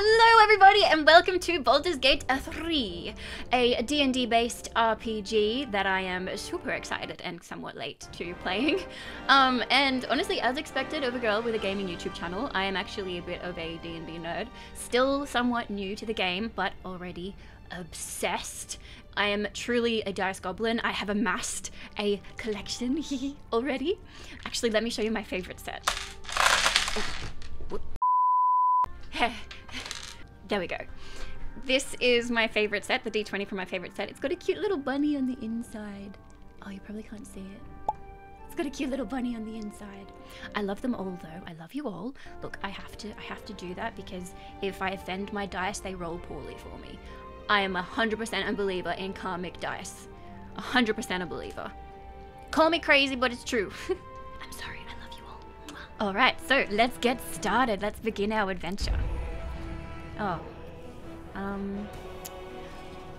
Hello everybody and welcome to Baldur's Gate 3, a D&D based RPG that I am super excited and somewhat late to playing. Um, and honestly, as expected of a girl with a gaming YouTube channel, I am actually a bit of a D&D nerd. Still somewhat new to the game, but already obsessed. I am truly a dice goblin. I have amassed a collection already. Actually, let me show you my favorite set. there we go. This is my favorite set, the D20 from my favorite set. It's got a cute little bunny on the inside. Oh, you probably can't see it. It's got a cute little bunny on the inside. I love them all though. I love you all. Look, I have to I have to do that because if I offend my dice, they roll poorly for me. I am 100% a believer in karmic dice. 100% a believer. Call me crazy, but it's true. I'm sorry, I love you all. All right, so let's get started. Let's begin our adventure. Oh. Um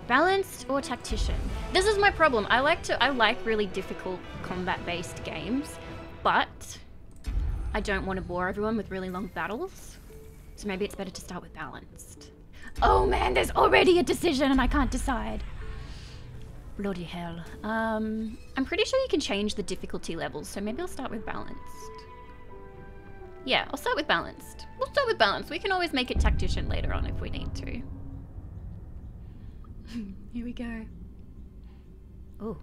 balanced or tactician. This is my problem. I like to I like really difficult combat-based games, but I don't want to bore everyone with really long battles. So maybe it's better to start with balanced. Oh man, there's already a decision and I can't decide. Bloody hell. Um, I'm pretty sure you can change the difficulty levels, so maybe I'll start with balanced. Yeah, I'll start with balanced. We'll start with balance. We can always make it tactician later on if we need to. Here we go. Oh,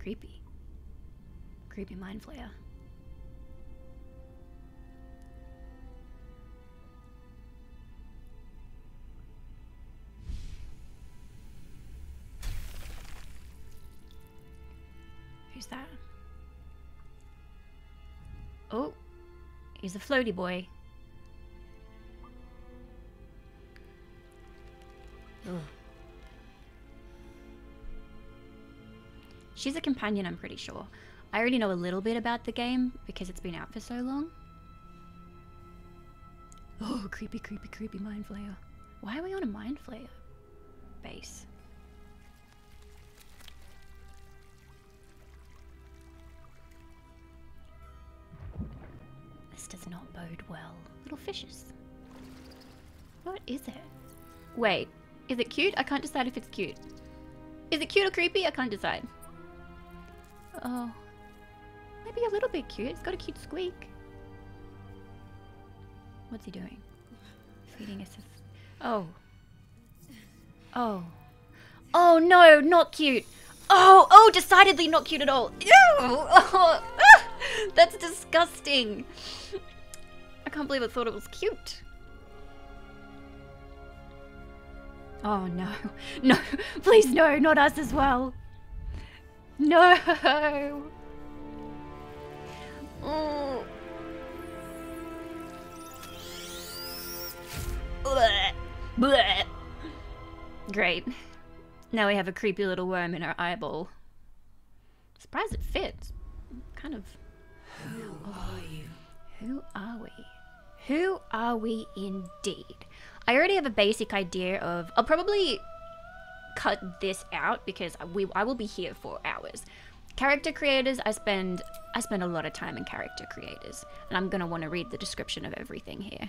creepy. Creepy mind flayer. Who's that? Oh, he's a floaty boy. She's a companion, I'm pretty sure. I already know a little bit about the game because it's been out for so long. Oh, creepy, creepy, creepy mind flayer. Why are we on a mind flayer base? This does not bode well. Little fishes. What is it? Wait, is it cute? I can't decide if it's cute. Is it cute or creepy? I can't decide. Oh. Maybe a little bit cute. It's got a cute squeak. What's he doing? Feeding us. Oh. Oh. Oh no, not cute. Oh, oh, decidedly not cute at all. Ew! Oh, ah, that's disgusting. I can't believe I thought it was cute. Oh no. No. Please no, not us as well. No. Blech. Blech. Great. Now we have a creepy little worm in our eyeball. Surprised it fits. Kind of. Who are you? Who are we? Who are we indeed? I already have a basic idea of. I'll probably cut this out because we I will be here for hours. Character creators, I spend I spend a lot of time in character creators, and I'm gonna want to read the description of everything here.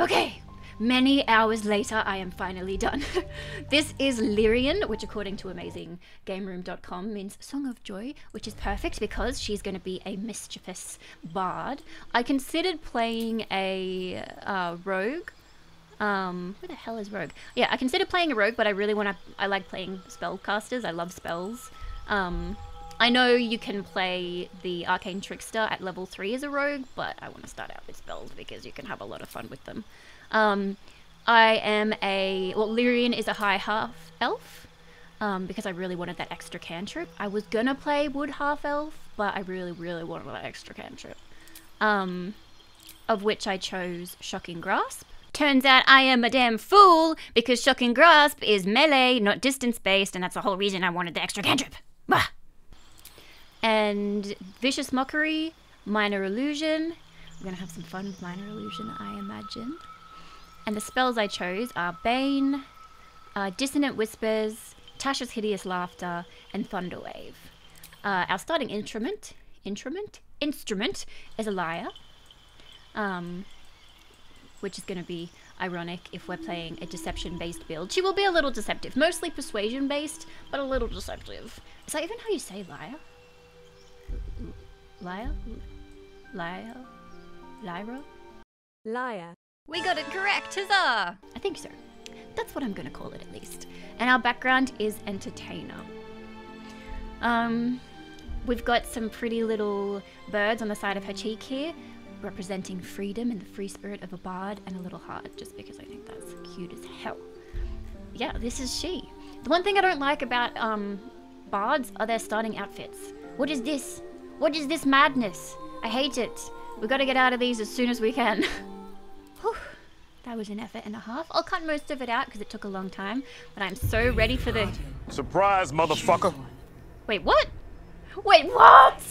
Okay, many hours later, I am finally done. this is Lyrian, which according to AmazingGameroom.com means Song of Joy, which is perfect because she's going to be a mischievous bard. I considered playing a uh, rogue. Um, who the hell is rogue? Yeah, I considered playing a rogue, but I really want to. I like playing spellcasters. I love spells. Um, I know you can play the Arcane Trickster at level 3 as a rogue, but I want to start out with spells because you can have a lot of fun with them. Um, I am a... Well, Lyrian is a high half elf um, because I really wanted that extra cantrip. I was gonna play Wood half elf, but I really, really wanted that extra cantrip. Um, of which I chose Shocking Grasp. Turns out I am a damn fool because Shocking Grasp is melee, not distance based, and that's the whole reason I wanted the extra cantrip. Bah! And Vicious Mockery, Minor Illusion. We're gonna have some fun with Minor Illusion, I imagine. And the spells I chose are Bane, uh, Dissonant Whispers, Tasha's Hideous Laughter, and Thunderwave. Uh, our starting instrument, instrument, instrument is a lyre. Um, which is going to be ironic if we're playing a deception-based build. She will be a little deceptive, mostly persuasion-based, but a little deceptive. Is that even how you say liar? Liar? Liar? Lyra? Liar. We got it correct, huzzah! I think so. That's what I'm gonna call it at least. And our background is entertainer. Um, we've got some pretty little birds on the side of her cheek here, representing freedom and the free spirit of a bard, and a little heart, just because I think that's cute as hell. Yeah, this is she. The one thing I don't like about um, bards are their starting outfits. What is this? What is this madness? I hate it. We've got to get out of these as soon as we can. That was an effort and a half. I'll cut most of it out because it took a long time, but I'm so ready for the... Surprise, motherfucker. Wait, what? Wait, what?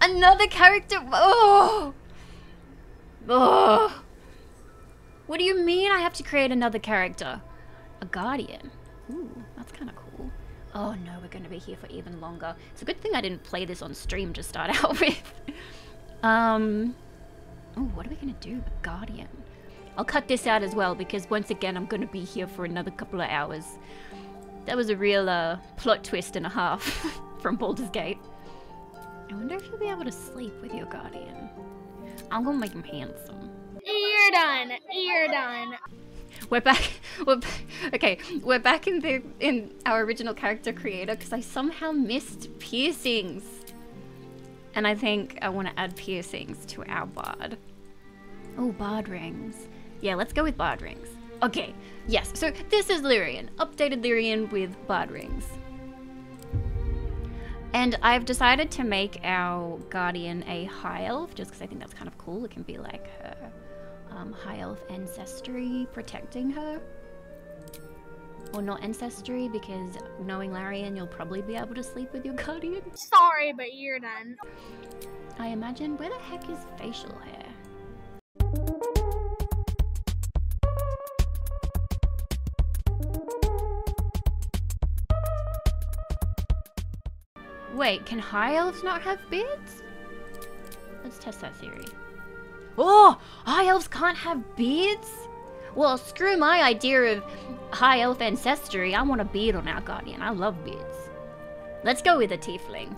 Another character? Oh! Oh! What do you mean I have to create another character? A guardian. Ooh, that's kind of cool. Oh no, we're going to be here for even longer. It's a good thing I didn't play this on stream to start out with. um... Oh, what are we going to do? A guardian. I'll cut this out as well because once again I'm going to be here for another couple of hours. That was a real uh, plot twist and a half from Baldur's Gate. I wonder if you'll be able to sleep with your guardian. I'm gonna make him handsome. You're done. You're done. We're back. We're ba- okay. We're back in the in our original character creator because I somehow missed piercings, and I think I want to add piercings to our bard. Oh, bard rings. Yeah, let's go with bard rings. Okay. Yes. So this is Lyrian, updated Lyrian with bard rings. And I've decided to make our guardian a high elf, just because I think that's kind of cool. It can be like her um, high elf ancestry protecting her. Or not ancestry, because knowing Larian, you'll probably be able to sleep with your guardian. Sorry, but you're done. I imagine. Where the heck is facial hair? Wait, can high elves not have beards? Let's test that theory. Oh, high elves can't have beards? Well, screw my idea of high elf ancestry. I want a beard on our guardian. I love beards. Let's go with a tiefling.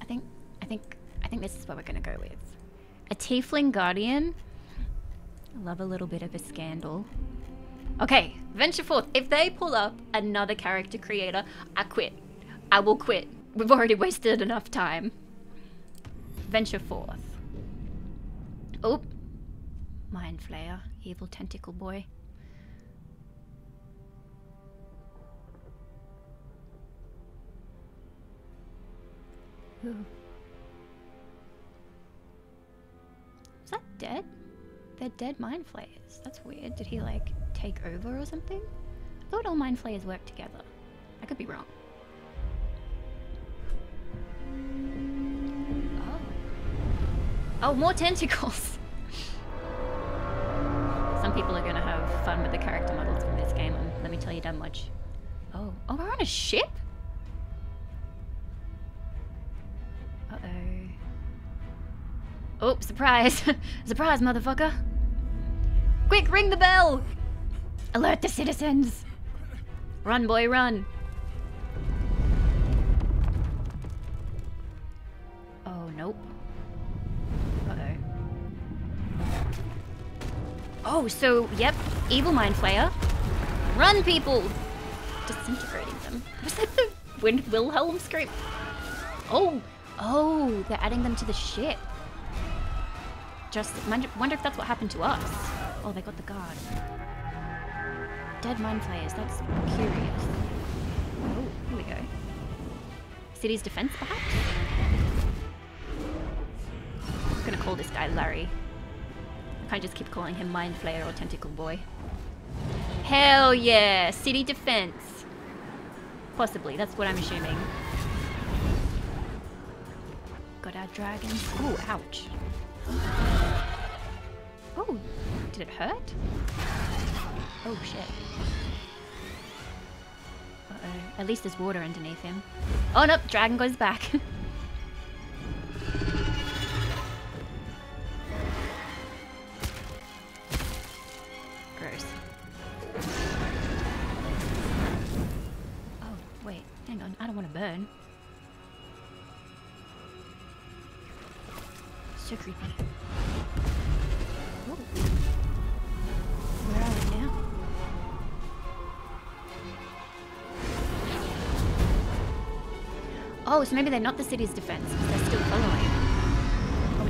I think, I think, I think this is what we're gonna go with. A tiefling guardian. I love a little bit of a scandal. Okay, venture forth. If they pull up another character creator, I quit. I will quit. We've already wasted enough time. Venture forth. Oh. Mind Flayer, evil tentacle boy. Ooh. Is that dead? They're dead mind flayers. That's weird. Did he like take over or something? I thought all mind flayers work together. I could be wrong. Oh. Oh, more tentacles. Some people are gonna have fun with the character models from this game, and let me tell you that much. Oh, oh, we're on a ship? Oh, surprise! surprise, motherfucker! Quick, ring the bell! Alert the citizens! Run, boy, run! Oh, nope. Oh, so, yep, evil mind flayer. Run, people! Disintegrating them. Was that the Wind Wilhelm scream? Oh, oh, they're adding them to the ship. Just wonder, if that's what happened to us. Oh, they got the guard. Dead mind flayers. That's curious. Oh, here we go. City's defense, perhaps. I'm gonna call this guy Larry. I can't just keep calling him mind flayer or tentacle boy. Hell yeah! City defense. Possibly. That's what I'm assuming. Got our dragons. Oh, ouch. Did it hurt? Oh shit. Uh-oh. At least there's water underneath him. Oh nope, dragon goes back. Oh, so maybe they're not the city's defense, because they're still following. Oh.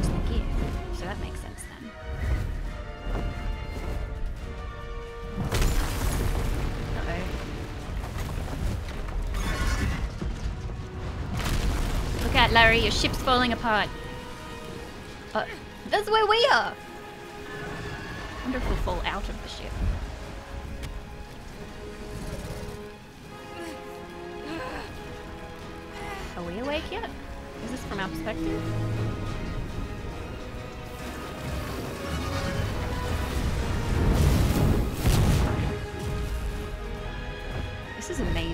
So that makes sense then. Uh-oh. Look out, Larry, your ship's falling apart. Uh, that's where we are!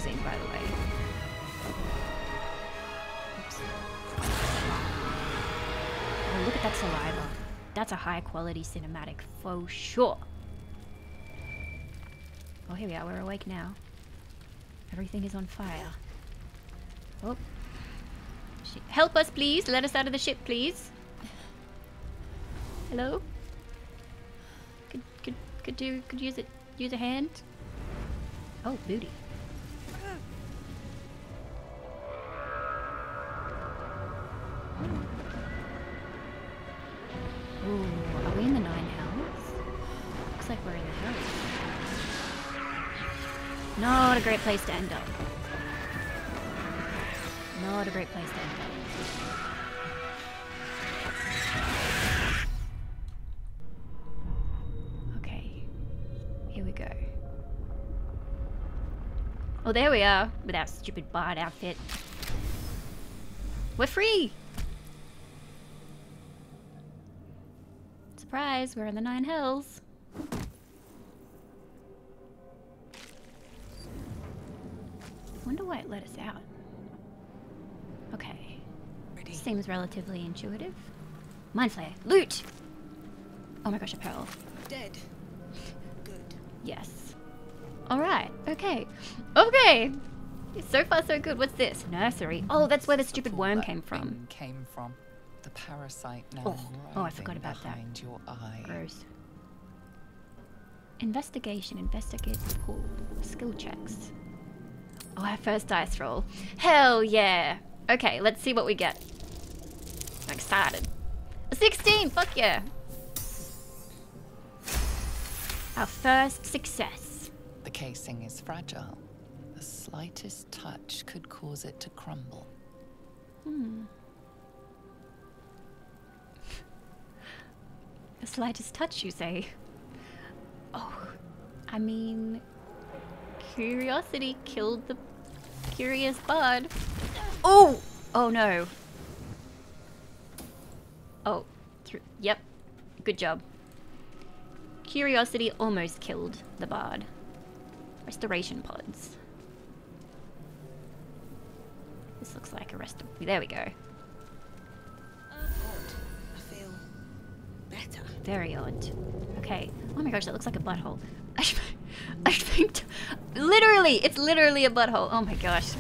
By the way. Oops. Oh, look at that saliva. That's a high quality cinematic for sure. Oh, here we are. We're awake now. Everything is on fire. Oh. Help us, please. Let us out of the ship, please. Hello? Could could could you could use it use a hand? Oh, booty. Not a great place to end up. Not a great place to end up. Okay. Here we go. Oh, there we are, with our stupid bard outfit. We're free! Surprise, we're in the Nine Hells. Wonder why it let us out. Okay. Ready. Seems relatively intuitive. Mind flayer. Loot! Oh my gosh, a pearl. Dead. Good. Yes. Alright, okay. Okay! So far, so good. What's this? Nursery. Oh, that's where the stupid worm came from. Came from the parasite now. Oh, oh, I forgot about that. your eye. Gross. Investigation, investigate the pool. Skill checks. Oh, our first dice roll. Hell yeah! Okay, let's see what we get. I'm excited. A 16! Fuck yeah! Our first success. The casing is fragile. The slightest touch could cause it to crumble. Hmm. The slightest touch, you say? Oh, I mean, curiosity killed the curious bud. Oh! Oh no. Oh, yep. Good job. Curiosity almost killed the bard. Restoration pods. This looks like a rest. There we go. Odd. I feel better. Very odd. Okay. Oh my gosh, that looks like a butthole. I, think, literally, it's literally a butthole. Oh my gosh,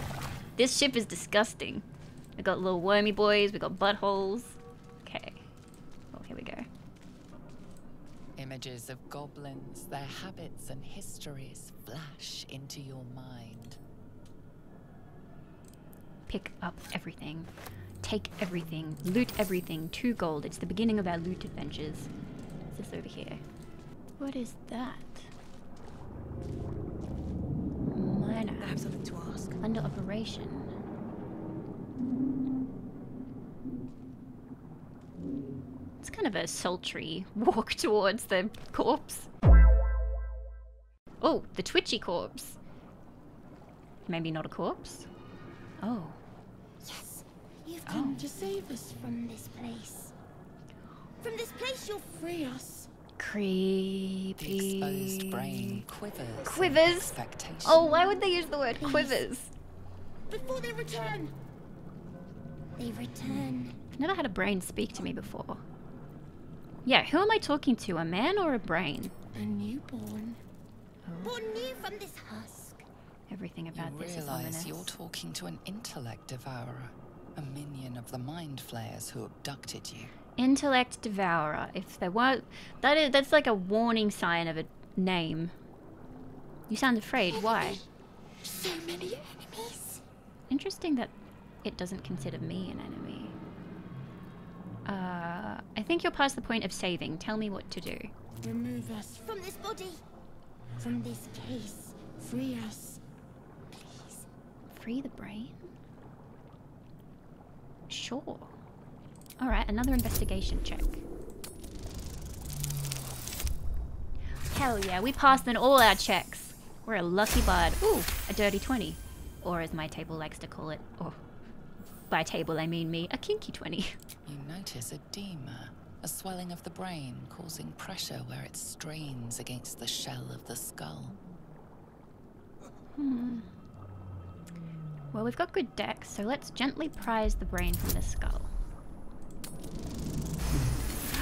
this ship is disgusting. We got little wormy boys. We got buttholes. Okay. Oh, here we go. Images of goblins, their habits and histories flash into your mind. Pick up everything. Take everything. Loot everything. Two gold. It's the beginning of our loot adventures. What's this over here? What is that? Miner. I have something to ask. Under operation. It's kind of a sultry walk towards the corpse. Oh, the twitchy corpse. Maybe not a corpse? Oh. Yes, you've oh. come to save us from this place. From this place, you'll free us. The Creepy. exposed brain quivers. Quivers? Oh, why would they use the word Please. quivers? Before they return. They return. I've never had a brain speak to me before. Yeah, who am I talking to? A man or a brain? A newborn. Oh, Born new from this husk. everything You about this is realize ominous. you're talking to an intellect devourer, a minion of the mind flayers who abducted you. Intellect Devourer. If there were... That is, that's like a warning sign of a name. You sound afraid. Why? So many enemies. Interesting that it doesn't consider me an enemy. Uh, I think you're past the point of saving. Tell me what to do. Remove us from this body. From this case. Free us. Please. Free the brain? Sure. Alright, another investigation check. Hell yeah, we passed in all our checks. We're a lucky bud. Ooh, a dirty 20. Or as my table likes to call it, or by table I mean me, a kinky 20. You notice edema, a swelling of the brain causing pressure where it strains against the shell of the skull. Hmm. Well, we've got good dex, so let's gently prise the brain from the skull.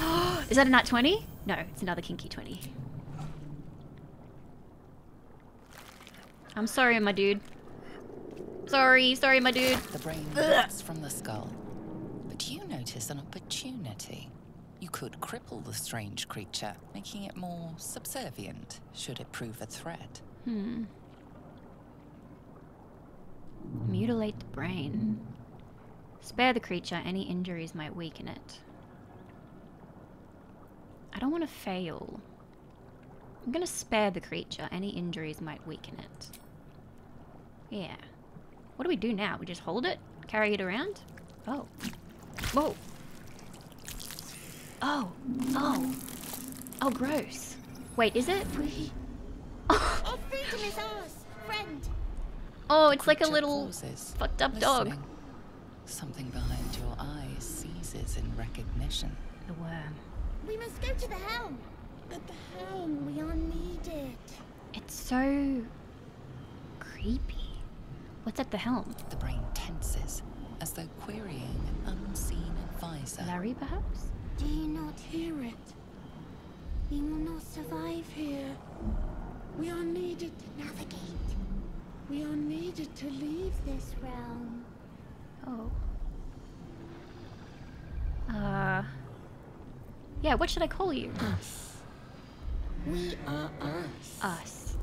Is that a nat 20? No, it's another kinky 20. I'm sorry, my dude. Sorry, sorry, my dude. The brain drops from the skull. But you notice an opportunity. You could cripple the strange creature, making it more subservient should it prove a threat. Hmm. Mutilate the brain. Spare the creature, any injuries might weaken it. I don't want to fail. I'm gonna spare the creature, any injuries might weaken it. Yeah. What do we do now? We just hold it? Carry it around? Oh. Whoa. Oh. Oh. Oh, gross. Wait, is it? Free. Freedom is ours, friend. Oh, it's like a little pauses, fucked up dog. Listening. Something behind your eyes seizes in recognition. The worm. We must go to the helm. At the helm, we are needed. It's so creepy. What's at the helm? The brain tenses, as though querying an unseen advisor. Larry, perhaps? Do you not hear it? We will not survive here. We are needed to navigate. We are needed to leave this realm. Oh. Uh. Yeah, what should I call you? Us. We are us. Us.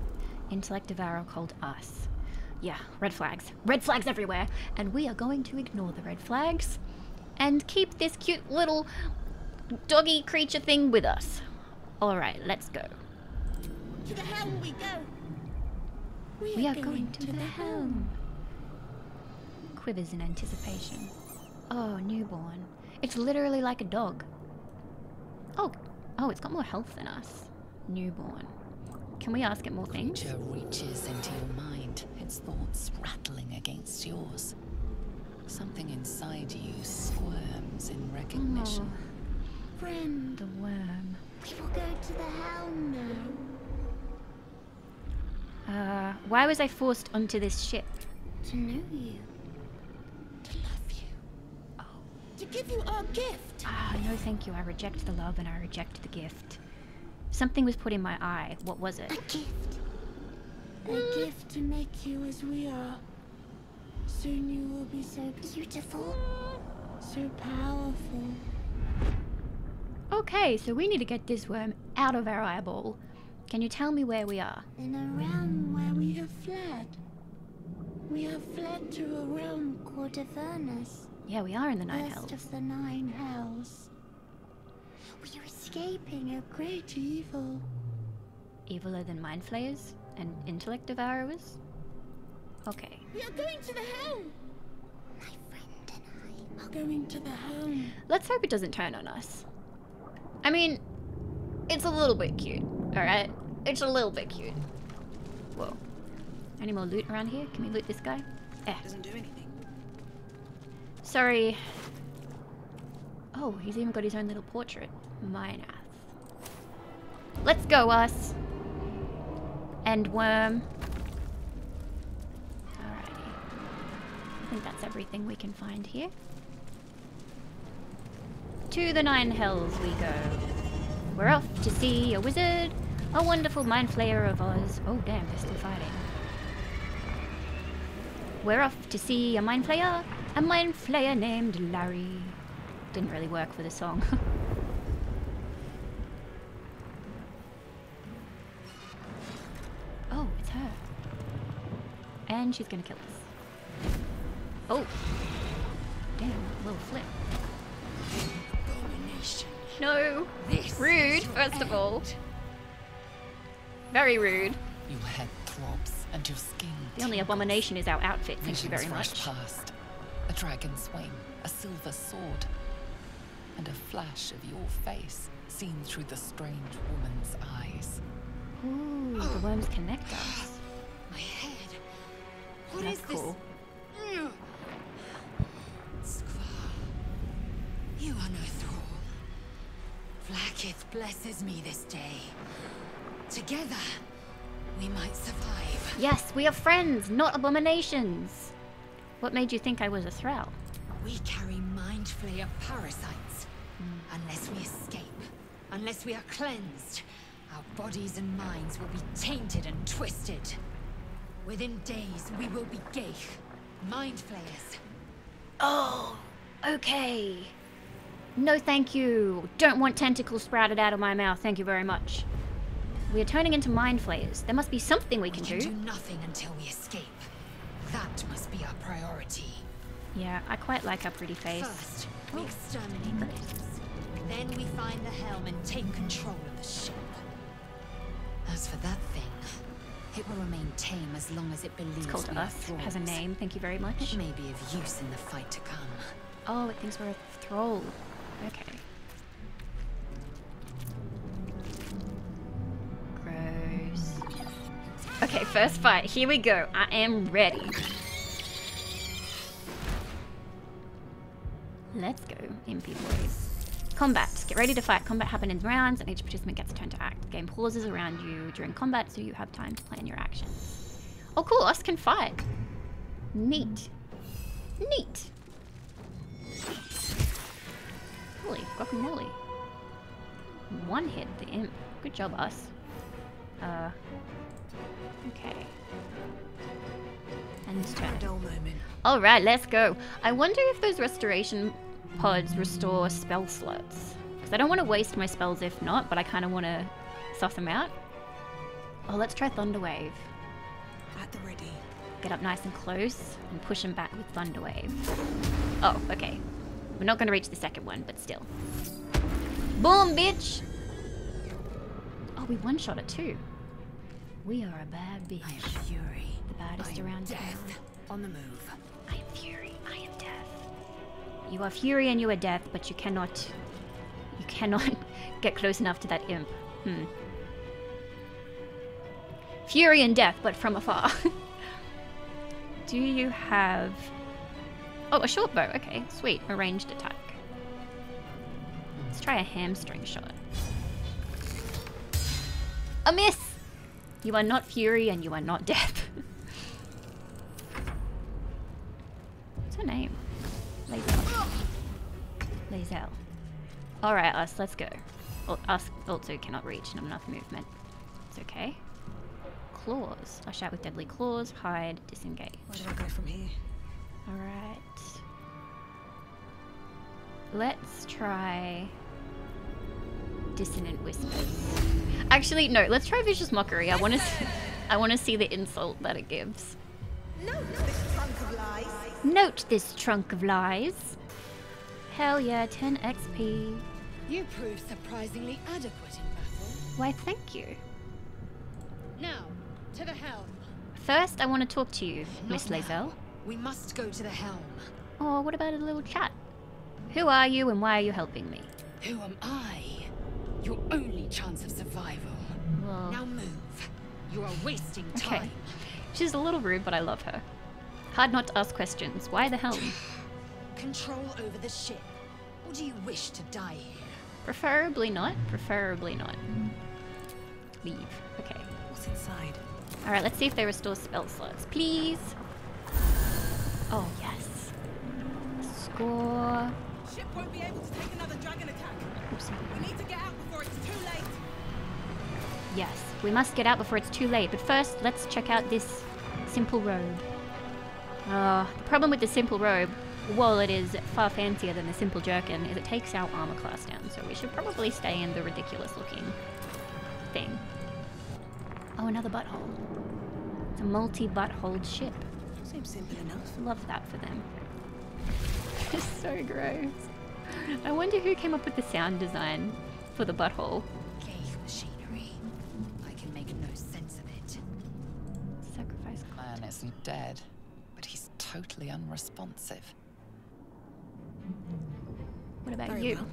Intellect Devourer called us. Yeah, red flags. Red flags everywhere. And we are going to ignore the red flags and keep this cute little doggy creature thing with us. Alright, let's go. To the helm we go. We are going to the helm. Quivers in anticipation. Oh, newborn. It's literally like a dog. Oh, oh, it's got more health than us. Newborn. Can we ask it more things? Creature reaches into your mind, its thoughts rattling against yours. Something inside you squirms in recognition. Friend, The worm. we will go to the helm now. Uh, why was I forced onto this ship? To know you. To love you. Oh. To give you our gift. Ah, no thank you. I reject the love and I reject the gift. Something was put in my eye. What was it? A gift. A gift to make you as we are. Soon you will be so beautiful. So powerful. Okay, so we need to get this worm out of our eyeball. Can you tell me where we are? In a realm where we have fled. We have fled to a realm called Avernus. Yeah, we are in the Nine First Hells. of the Nine Hells. We are escaping a great evil. Eviler than Mind Flayers and Intellect Devourers? Okay. We are going to the helm. My friend and I are going to the helm. Let's hope it doesn't turn on us. I mean, it's a little bit cute, alright? It's a little bit cute. Whoa. Any more loot around here? Can we loot this guy? Eh. Doesn't do anything. Sorry. Oh, he's even got his own little portrait. Mine Let's go, us. And worm. Alrighty. I think that's everything we can find here. To the Nine Hells we go. We're off to see a wizard, a wonderful mind flayer of Oz. Oh damn, they're still fighting. We're off to see a mind flayer, a mind flayer named Larry. Didn't really work for the song. oh, it's her. And she's gonna kill us. Oh! Damn, a little flip. No! This Rude, first of all. Very rude. You had throbs and your skin. The only abomination is our outfit, thank you very much. past. A dragon's wing, a silver sword, and a flash of your face seen through the strange woman's eyes. Ooh, the worms connect us. My head. What That's is cool. Mm. this? Squall. You are no thrall. Vlaakith blesses me this day. Together, we might survive. Yes, we are friends, not abominations. What made you think I was a thrall? We carry mind flayer parasites. Unless we escape, unless we are cleansed, our bodies and minds will be tainted and twisted. Within days, we will be ghaik, mind flayers. Oh, okay. No, thank you. Don't want tentacles sprouted out of my mouth. Thank you very much. We are turning into mind flayers. There must be something we We can can do. do nothing until we escape. That must be our priority. Yeah, I quite like our pretty face. First, we exterminate the natives. Then we find the helm and take control of the ship. As for that thing, it will remain tame as long as it believes It's called we us. It has a name. Thank you very much. It may be of use in the fight to come. Oh, it thinks we're a thrall. Okay. Okay, first fight. Here we go. I am ready. Let's go, MP boys. Combat. Get ready to fight. Combat happens in rounds, and each participant gets a turn to act. The game pauses around you during combat, so you have time to plan your actions. Oh, cool. Us can fight. Neat. Neat. Holy guacamole. One hit the imp. Good job, us. Uh. Okay. And it's turn. Alright, let's go. I wonder if those restoration pods restore spell slots. Because I don't want to waste my spells if not, but I kind of want to suss them out. Oh, let's try Thunderwave. At the ready. Get up nice and close and push him back with Thunderwave. Oh, okay. We're not going to reach the second one, but still. Boom, bitch! Oh, we one-shot it too. We are a bad bitch. I am fury. The baddest around town. On the move. I am Fury. I am Death. You are Fury and you are Death, but you cannot. You cannot get close enough to that imp. Hmm. Fury and Death, but from afar. Do you have. Oh, a short bow. Okay, sweet. A ranged attack. Let's try a hamstring shot. A miss! You are not Fury and you are not Death. What's her name? Lae'Zel. Lae'Zel. Alright, us, let's go. Well, us also cannot reach, not enough movement. It's okay. Claws. Lash out with deadly claws, hide, disengage. Where do I go from here? Alright. Let's try dissonant whispers. Actually, no, let's try vicious mockery. I want to I want to see the insult that it gives. No, no, this trunk of lies. Note this trunk of lies. Hell yeah, 10 XP. You prove surprisingly adequate in battle. Why, thank you. Now, to the helm. First, I want to talk to you, Miss Not. Lae'Zel. We must go to the helm. Or what about a little chat? Who are you and why are you helping me? Who am I? Your only chance of survival. Well, Now move. You are wasting time. okay. time. She's a little rude, but I love her. Hard not to ask questions. Why the helm? Control over the ship. Or do you wish to die here? Preferably not. Preferably not. Leave. Okay. What's inside? Alright, let's see if they restore spell slots. Please. Oh, yes. Score. Ship won't be able to take another dragon attack. Oopsie. We need to get out before it's too late. Yes, we must get out before it's too late. But first, let's check out this simple robe. Uh, the problem with the simple robe while it is far fancier than the simple jerkin, is it takes our armor class down, so we should probably stay in the ridiculous looking thing. Oh, another butthole. It's a multi-butthole ship. Seems simple enough. Love that for them. it's so gross. I wonder who came up with the sound design for the butthole. Gave machinery. I can make no sense of it. Sacrifice. Man isn't dead, but he's totally unresponsive. What about Very you? well.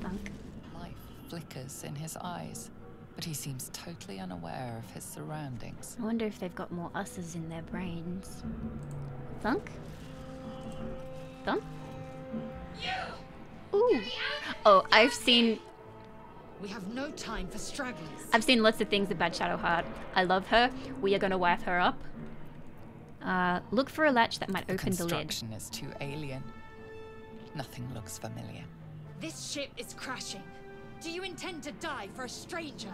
Thunk. Life flickers in his eyes, but he seems totally unaware of his surroundings. I wonder if they've got more us's in their brains. Thunk? Thunk? Ooh. Oh, I've seen We have no time for stragglers. I've seen lots of things about Shadowheart. I love her. We are gonna wife her up. Uh, look for a latch that might The open the lid. construction is too alien. Nothing looks familiar. This ship is crashing. Do you intend to die for a stranger?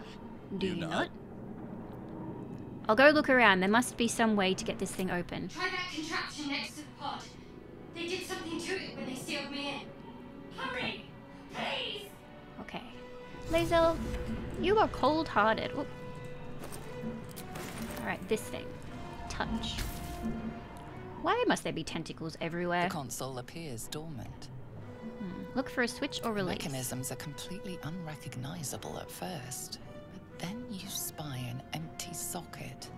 Do you not? I'll go look around. There must be some way to get this thing open. Try that contraption next to the pod. They did something to it when they sealed me in. Hurry! Please! Okay. Lae'Zel, you are cold-hearted. Alright, this thing. Touch. Why must there be tentacles everywhere? The console appears dormant. Hmm, look for a switch or The release. mechanisms are completely unrecognizable at first, but then you spy an empty socket.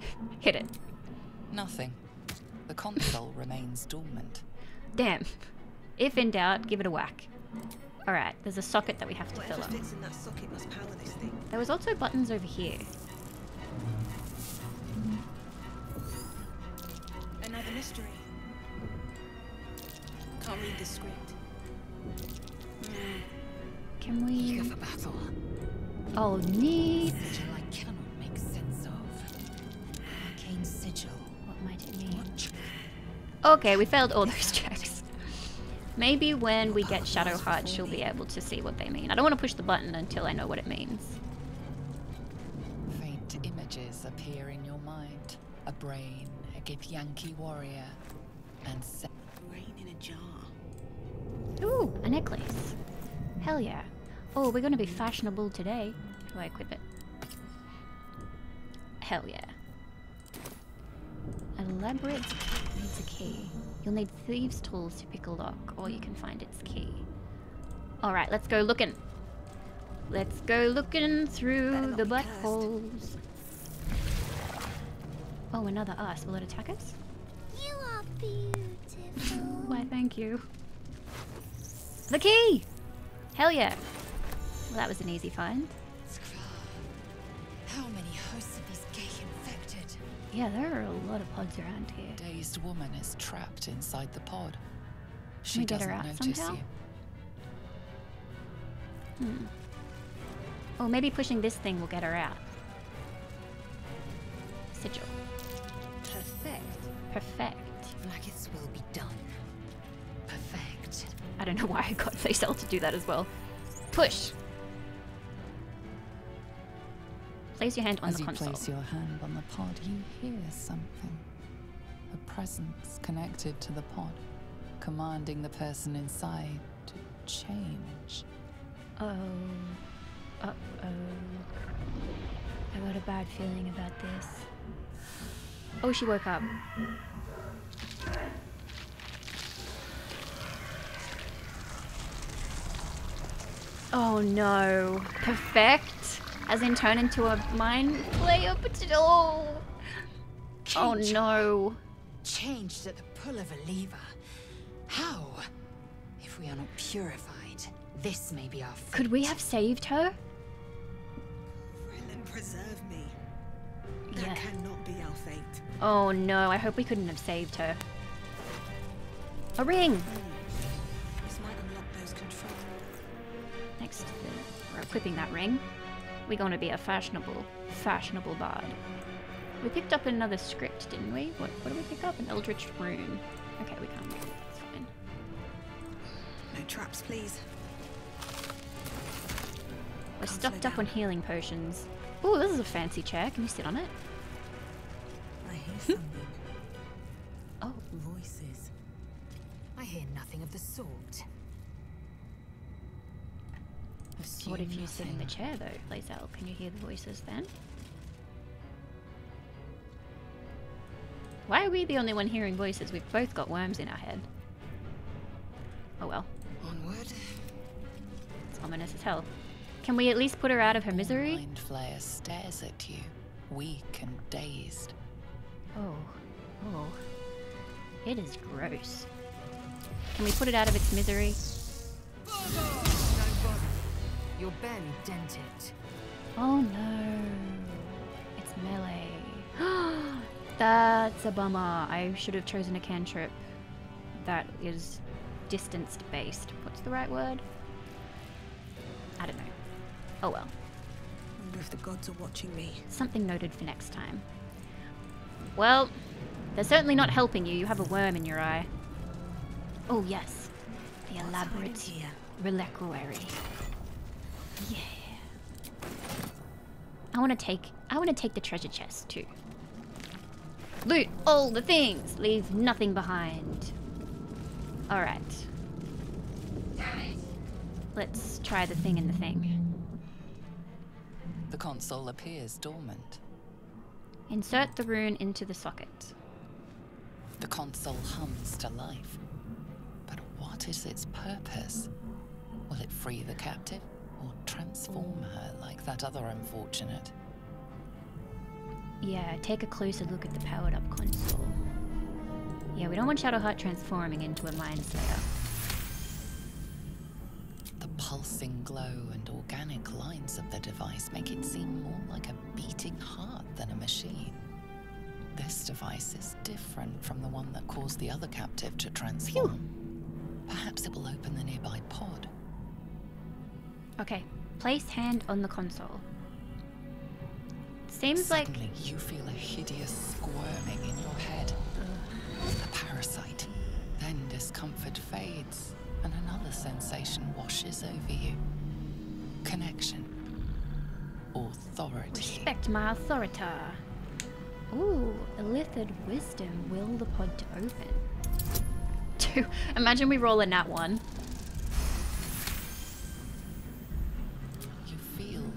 Hit it. Nothing. The console remains dormant. Damn. If in doubt, give it a whack. Alright, there's a socket that we have to fill up. fits in that socket must power this thing. There was also buttons over here. Another mystery. Can't read the script. Can we... Eager for battle. Oh, neat. Sigil I cannot make sense of. Arcane sigil. What might it mean? Okay, we failed all those checks. Maybe when we get Shadowheart, she'll be able to see what they mean. I don't want to push the button until I know what it means. Faint images appear in your mind. A brain, a Githyanki warrior, and se- Rain in a jar. Ooh, a necklace. Hell yeah. Oh, we're gonna be fashionable today. How do I equip it? Hell yeah. Elaborate needs a key. You'll need thieves' tools to pick a lock, or you can find its key. Alright, let's go looking. Let's go looking through the be cursed. buttholes. Oh, another us. Will it attack us? You are beautiful. Why, thank you. The key! Hell yeah. Well, that was an easy find. How many hosts Yeah, there are a lot of pods around here. dazed woman is trapped inside the pod. we She get her doesn't out notice somehow? you. Hmm. Oh, maybe pushing this thing will get her out. Sigil. Perfect. Perfect. Like its will be done. Perfect. I don't know why I got Faisal to do that as well. Push! Place your hand on As the you place your hand on the pod, you hear something. A presence connected to the pod, commanding the person inside to change. Oh. Uh oh. I got a bad feeling about this. Oh, she woke up. Oh no. Perfect. As in turn into a mind flayer, but oh. Oh no. Changed at the pull of a lever. How? If we are not purified, this may be our fate. Could we have saved her? Fremen preserve me. That Yeah. cannot be our fate. Oh no, I hope we couldn't have saved her. A ring! This might unlock those controls. Next to the, we're equipping that ring. We're gonna be a fashionable, fashionable bard. We picked up another script, didn't we? What, what did we pick up? An Eldritch Rune. Okay, we can't. That's fine. No traps, please. We're stocked up on healing potions. Oh, this is a fancy chair. Can you sit on it? I hear hmm. something. oh. Voices. I hear nothing of the sort. Assume What if you sit in the chair though, Lae'Zel? Can you hear the voices then? Why are we the only one hearing voices? We've both got worms in our head. Oh well, Onward. it's ominous as hell. Can we at least put her out of her misery? Mind Flayer stares at you, weak and dazed. Oh, oh. It is gross. Can we put it out of its misery? Don't bother. You're barely dented. Oh no. It's melee. That's a bummer. I should have chosen a cantrip that is distanced based. What's the right word? I don't know. Oh well. Wonder if the gods are watching me. Something noted for next time. Well, they're certainly not helping you. You have a worm in your eye. Oh yes. The elaborate reliquary. Yeah. I want to take I want to take the treasure chest too. Loot all the things, leave nothing behind. All right. Let's try the thing in the thing. The console appears dormant. Insert the rune into the socket. The console hums to life. But what is its purpose? Will it free the captive transform her like that other unfortunate? Yeah, take a closer look at the powered up console. Yeah, we don't want Shadowheart transforming into a Mind Flayer. The pulsing glow and organic lines of the device make it seem more like a beating heart than a machine. This device is different from the one that caused the other captive to transform. Perhaps it will open the nearby pod. Okay, place hand on the console. Seems like Suddenly, you feel a hideous squirming in your head. A parasite. Then discomfort fades, and another sensation washes over you. Connection. Authority. respect my authority. Ooh, Illithid wisdom. Will the pod to open? Two. Imagine we roll a nat one.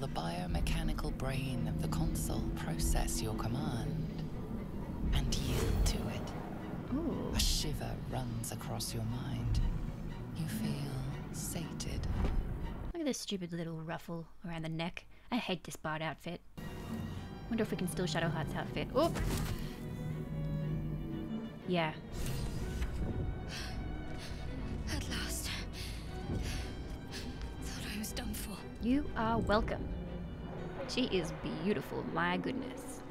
The biomechanical brain of the console process your command and yield to it. Ooh. A shiver runs across your mind. You feel sated. Look at this stupid little ruffle around the neck. I hate this bard outfit. Wonder if we can steal Shadowheart's outfit. Oh! Yeah. You are welcome. She is beautiful, my goodness.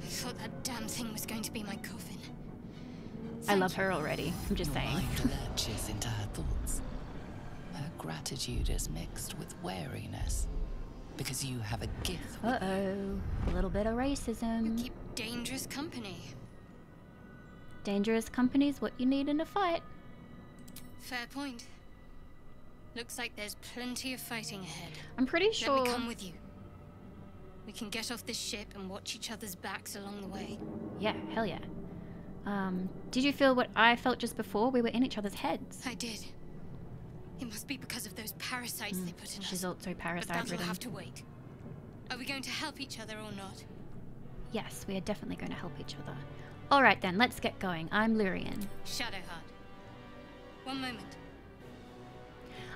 I thought that damn thing was going to be my coffin. I love her already. I'm just Your saying. mind lurches into her thoughts. Her gratitude is mixed with wariness. Because you have a gift. Uh oh. A little bit of racism. You keep dangerous company. Dangerous company's what you need in a fight. Fair point. Looks like there's plenty of fighting ahead. I'm pretty sure. Let me come with you. We can get off this ship and watch each other's backs along the way. Yeah, hell yeah. Um, did you feel what I felt just before? We were in each other's heads. I did. It must be because of those parasites they put in She's us. also But parasite that'll ridden. have to wait. Are we going to help each other or not? Yes, we are definitely going to help each other. Alright then, let's get going. I'm Lyrian. Shadowheart. One moment.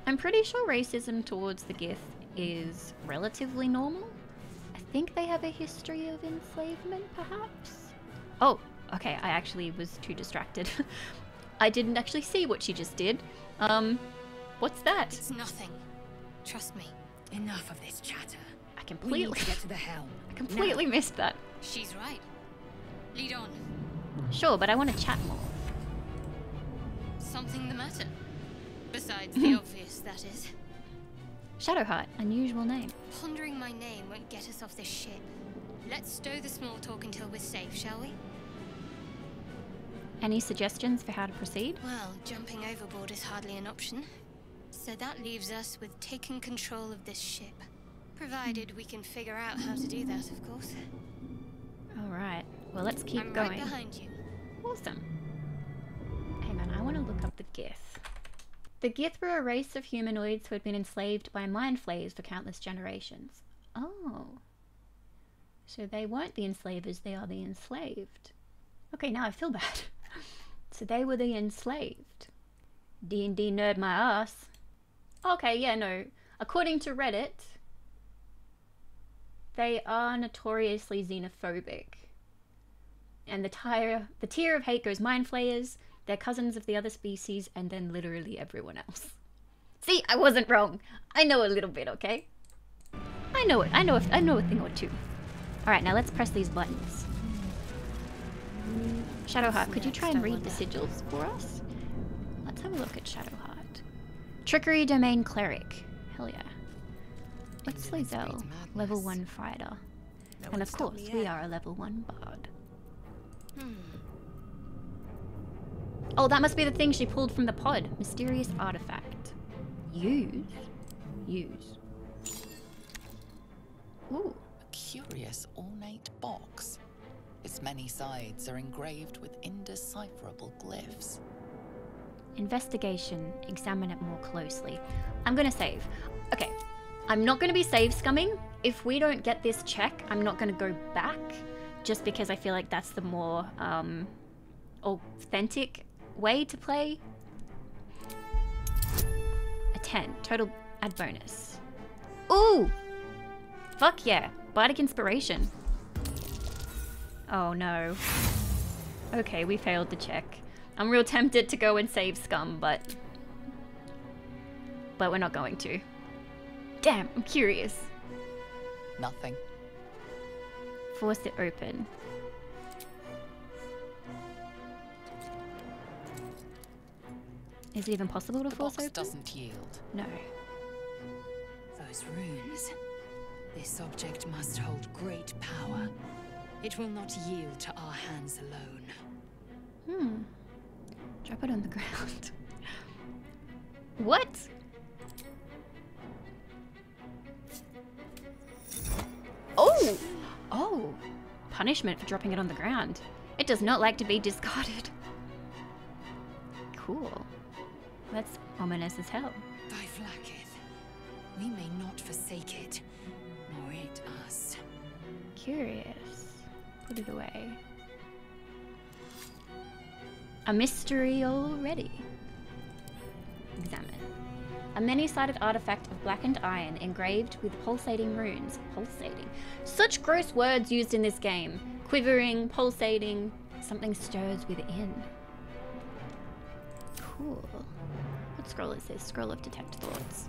I'm pretty sure racism towards the Gith is relatively normal. I think they have a history of enslavement, perhaps? Oh, okay, I actually was too distracted. I didn't actually see what she just did. Um, what's that? It's nothing. Trust me. Enough of this chatter. I completely, to get to the helm. I completely missed that. She's right. Lead on. Sure, but I want to chat more. Something the matter? Besides the obvious, that is. Shadowheart, unusual name. Pondering my name won't get us off this ship. Let's stow the small talk until we're safe, shall we? Any suggestions for how to proceed? Well, jumping overboard is hardly an option. So that leaves us with taking control of this ship. Provided we can figure out how to do that, of course. Alright, well, let's keep I'm going. right behind you. Awesome. Hang on, I want to look up the Gith. The Gith were a race of humanoids who had been enslaved by mind flayers for countless generations. Oh. So they weren't the enslavers, they are the enslaved. Okay, now I feel bad. so they were the enslaved. D&D nerd my ass. Okay, yeah, no. According to Reddit, they are notoriously xenophobic. And the tier, the tier of hate goes mind flayers, they're cousins of the other species, and then literally everyone else. See, I wasn't wrong. I know a little bit, okay? I know it. I know. I know a thing or two. All right, now let's press these buttons. Shadowheart, could you try and read the sigils for us? Let's have a look at Shadowheart. Trickery Domain Cleric. Hell yeah. What's breeds. Level 1 fighter. And of course, we are a level 1 bard. Hmm. Oh, that must be the thing she pulled from the pod. Mysterious artifact. Use? Use. Ooh. A curious ornate box. Its many sides are engraved with indecipherable glyphs. Investigation. Examine it more closely. I'm gonna save. Okay. I'm not gonna be save scumming. If we don't get this check, I'm not gonna go back. Just because I feel like that's the more um, authentic way to play. A 10. Total add bonus. Ooh! Fuck yeah. Bardic Inspiration. Oh no. Okay, we failed the check. I'm real tempted to go and save Scum, but... But we're not going to. Damn, I'm curious. Nothing. Force it open. Is it even possible to The force box open? doesn't yield. No. Those runes. This object must hold great power. It will not yield to our hands alone. Hmm. Drop it on the ground. what? Oh! Oh! Punishment for dropping it on the ground. It does not like to be discarded. Cool. That's ominous as hell. By Vlaakith, we may not forsake it, nor it us. Curious. Put it away. A mystery already. Examine. A many-sided artifact of blackened iron engraved with pulsating runes. Pulsating. Such gross words used in this game. Quivering, pulsating. Something stirs within. Cool. What scroll is this? Scroll of Detect Thoughts.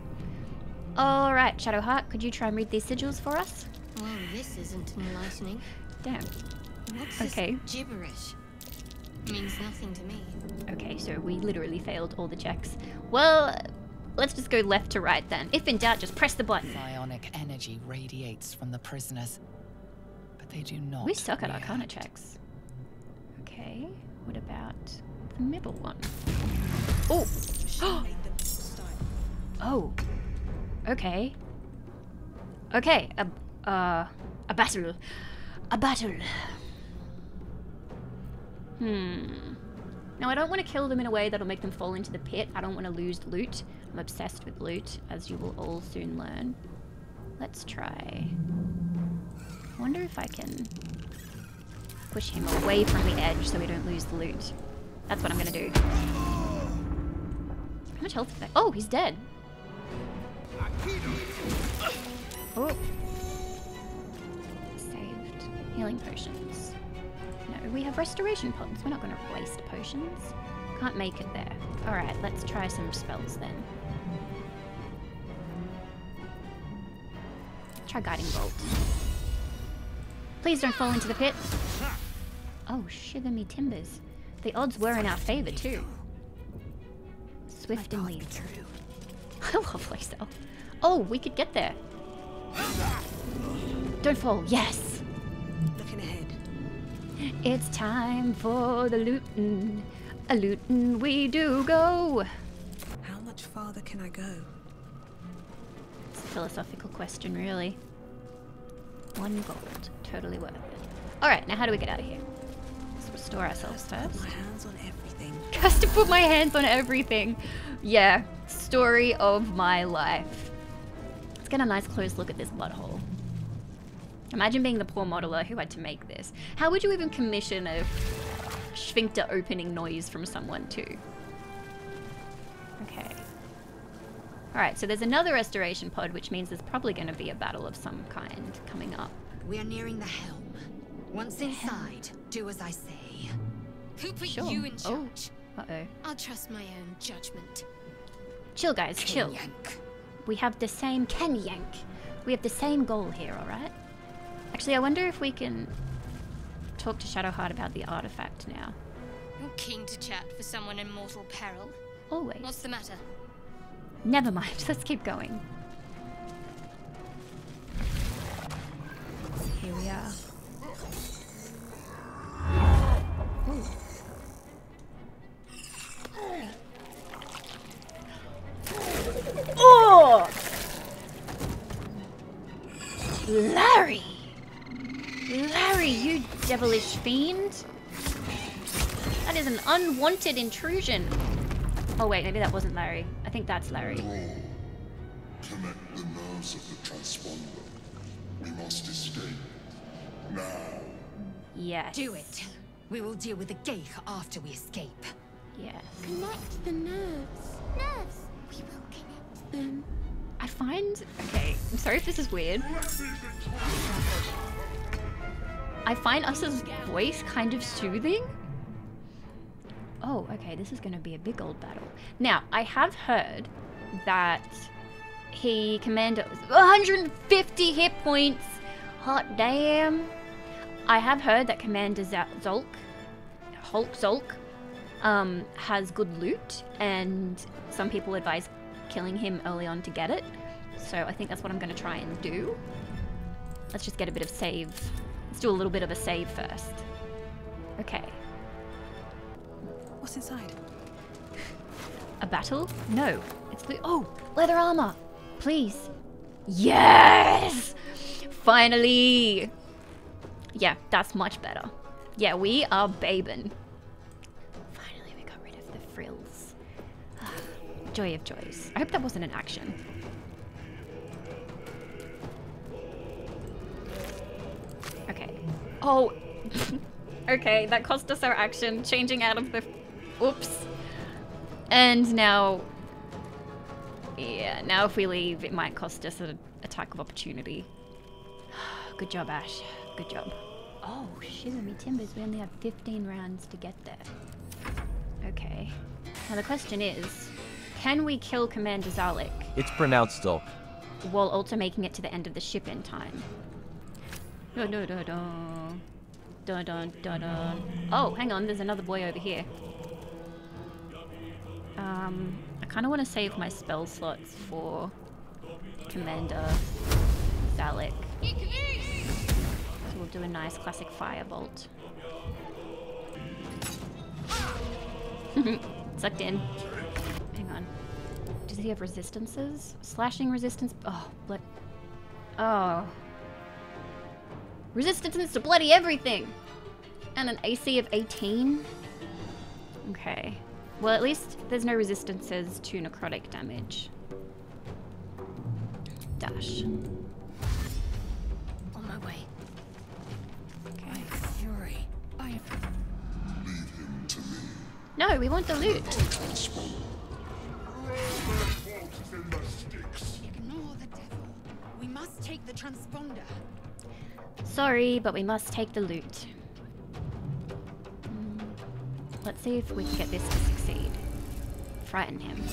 Alright, Shadowheart, could you try and read these sigils for us? Well, this isn't enlightening. Damn. What's this Okay. gibberish? Means nothing to me. Okay, so we literally failed all the checks. Well, let's just go left to right then. If in doubt, just press the button. Psionic energy radiates from the prisoners, but they do not. We suck at Arcana react. checks. Okay, what about the middle one? Oh! Oh. Okay. Okay, a, uh, a battle. A battle. Hmm. Now, I don't want to kill them in a way that'll make them fall into the pit. I don't want to lose loot. I'm obsessed with loot, as you will all soon learn. Let's try. I wonder if I can push him away from the edge so we don't lose the loot. That's what I'm gonna do. Much health that? Oh, he's dead. Oh. Saved. Healing potions. No, we have restoration potions. We're not going to waste potions. Can't make it there. Alright, let's try some spells then. Try Guiding Bolt. Please don't fall into the pit. Oh, shiver me timbers. The odds were in our favor too. Swift and Path be lead. I love. Oh, we could get there. Don't fall. Yes. Looking ahead. It's time for the lootin'. A lootin' we do go. How much farther can I go? It's a philosophical question, really. One gold. Totally worth it. Alright, now how do we get out of here? Let's restore ourselves first. my hands on has to put my hands on everything. Yeah, story of my life. Let's get a nice close look at this butthole. Imagine being the poor modeler who had to make this. How would you even commission a sphincter opening noise from someone too? Okay. Alright, so there's another restoration pod, which means there's probably going to be a battle of some kind coming up. We are nearing the helm. Once inside, do as I say. Who put Sure. you in oh. charge? Oh. Charge? Uh-oh. I'll trust my own judgment. Chill, guys, chill. Yank. We have the same Ken Yank. We have the same goal here, alright? Actually, I wonder if we can talk to Shadowheart about the artifact now. You're keen to chat for someone in mortal peril. Always. What's the matter? Never mind, let's keep going. Here we are. Ooh. Oh! Larry! Larry, you devilish fiend! That is an unwanted intrusion. Oh wait, maybe that wasn't Larry. I think that's Larry. Connect the nerves of the transponder. We must escape. Now. Yes. Do it. We will deal with the ghaik after we escape. Yes. Connect the nerves. Nerves. We will connect them. I find okay. I'm sorry if this is weird. I find Us's voice kind of soothing. Oh, okay. This is going to be a big old battle. Now, I have heard that he commanded 150 hit points. Hot damn. I have heard that Commander Zolk, Hulk Zolk, um, has good loot, and some people advise killing him early on to get it. So I think that's what I'm going to try and do. Let's just get a bit of save. Let's do a little bit of a save first. Okay. What's inside? A battle? No. It's the. Oh! Leather armor! Please. Yes! Finally! Yeah, that's much better. Yeah, we are babin'. Joy of joys. I hope that wasn't an action. Okay. Oh! okay, that cost us our action, changing out of the. Oops. And now. Yeah, now if we leave, it might cost us an attack of opportunity. Good job, Ash. Good job. Oh, shiver me timbers, we only have 15 rounds to get there. Okay. Now the question is can we kill Commander Zalek It's pronounced Zulk. while also making it to the end of the ship in time? Dun, dun, dun, dun. Dun, dun, dun, dun. Oh, hang on, there's another boy over here. Um, I kind of want to save my spell slots for Commander Zalek. So we'll do a nice classic firebolt. Sucked in. Does he have resistances? Slashing resistance? Oh, blood. Oh. Resistance to bloody everything! And an AC of 18? Okay. Well, at least there's no resistances to necrotic damage. Dash. On my way. Okay. Fury. I Leave him to me. No, we want the loot. Transponder. Fault is in the sticks. Ignore the devil. We must take the transponder. Sorry, but we must take the loot. Hmm. Let's see if we can get this to succeed. Frighten him.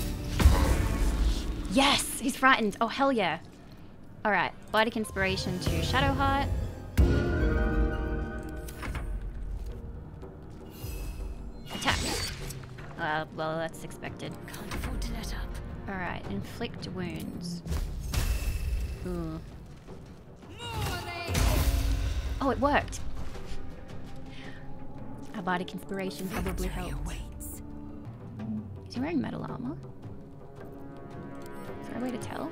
Yes! He's frightened! Oh, hell yeah. Alright, Bardic Inspiration to Shadowheart. Attack! Uh, well, that's expected. Can't afford to let up. Alright, inflict wounds. Ooh. Oh, it worked! Our bardic inspiration probably helped. Is he wearing metal armor? Is there a way to tell?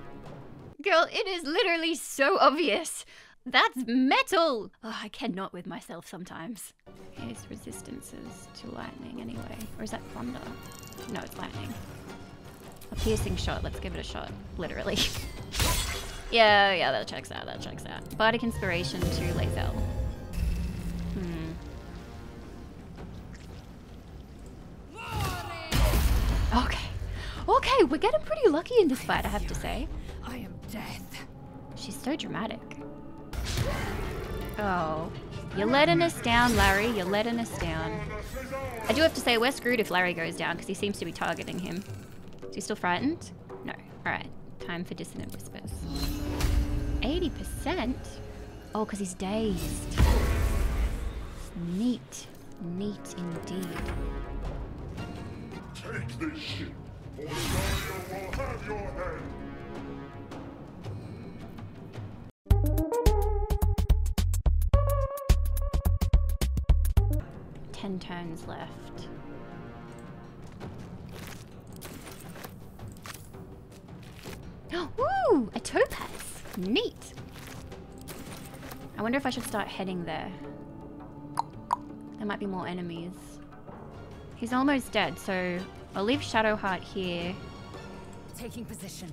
Girl, it is literally so obvious! That's metal! Oh, I cannot with myself sometimes. his resistances to lightning anyway. Or is that thunder? No, it's lightning. A piercing shot. Let's give it a shot. Literally. yeah, yeah, that checks out. That checks out. Bardic Inspiration to Lae'Zel. Hmm. Okay. Okay, we're getting pretty lucky in this fight, I have to say. I am death. She's so dramatic. Oh. You're letting us down, Larry. You're letting us down. I do have to say, we're screwed if Larry goes down, because he seems to be targeting him. Is he still frightened? No. Alright. Time for Dissonant Whispers. 80%? Oh, because he's dazed. Neat. Neat indeed. Take this ship, or Dario will have your head. Ten turns left. Woo! A topaz! Neat! I wonder if I should start heading there. There might be more enemies. He's almost dead, so I'll leave Shadowheart here. Taking position.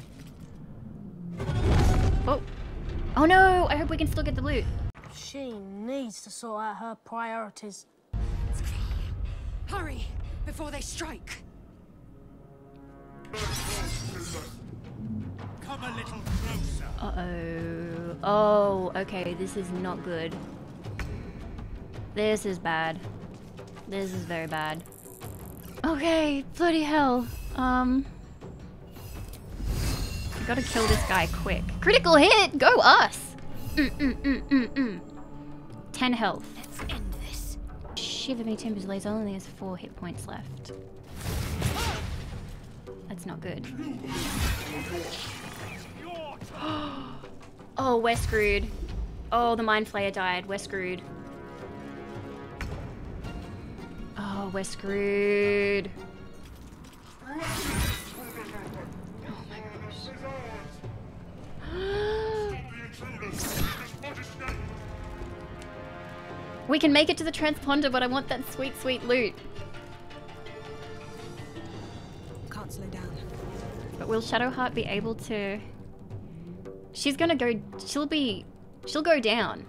Oh! Oh no! I hope we can still get the loot. She needs to sort out her priorities. Hurry, before they strike. Come a little closer. Uh-oh. Oh, okay, this is not good. This is bad. This is very bad. Okay, bloody hell. Um... I gotta kill this guy quick. Critical hit! Go us! Mm, mm, mm, mm, mm. 10 health. Let's end this. Shiver me timbers, Lays only has 4 hit points left. That's not good. oh, we're screwed. Oh, the Mind Flayer died. We're screwed. Oh, we're screwed. we can make it to the transponder, but I want that sweet, sweet loot. Can't slow down. But will Shadowheart be able to... She's gonna go... She'll be... She'll go down.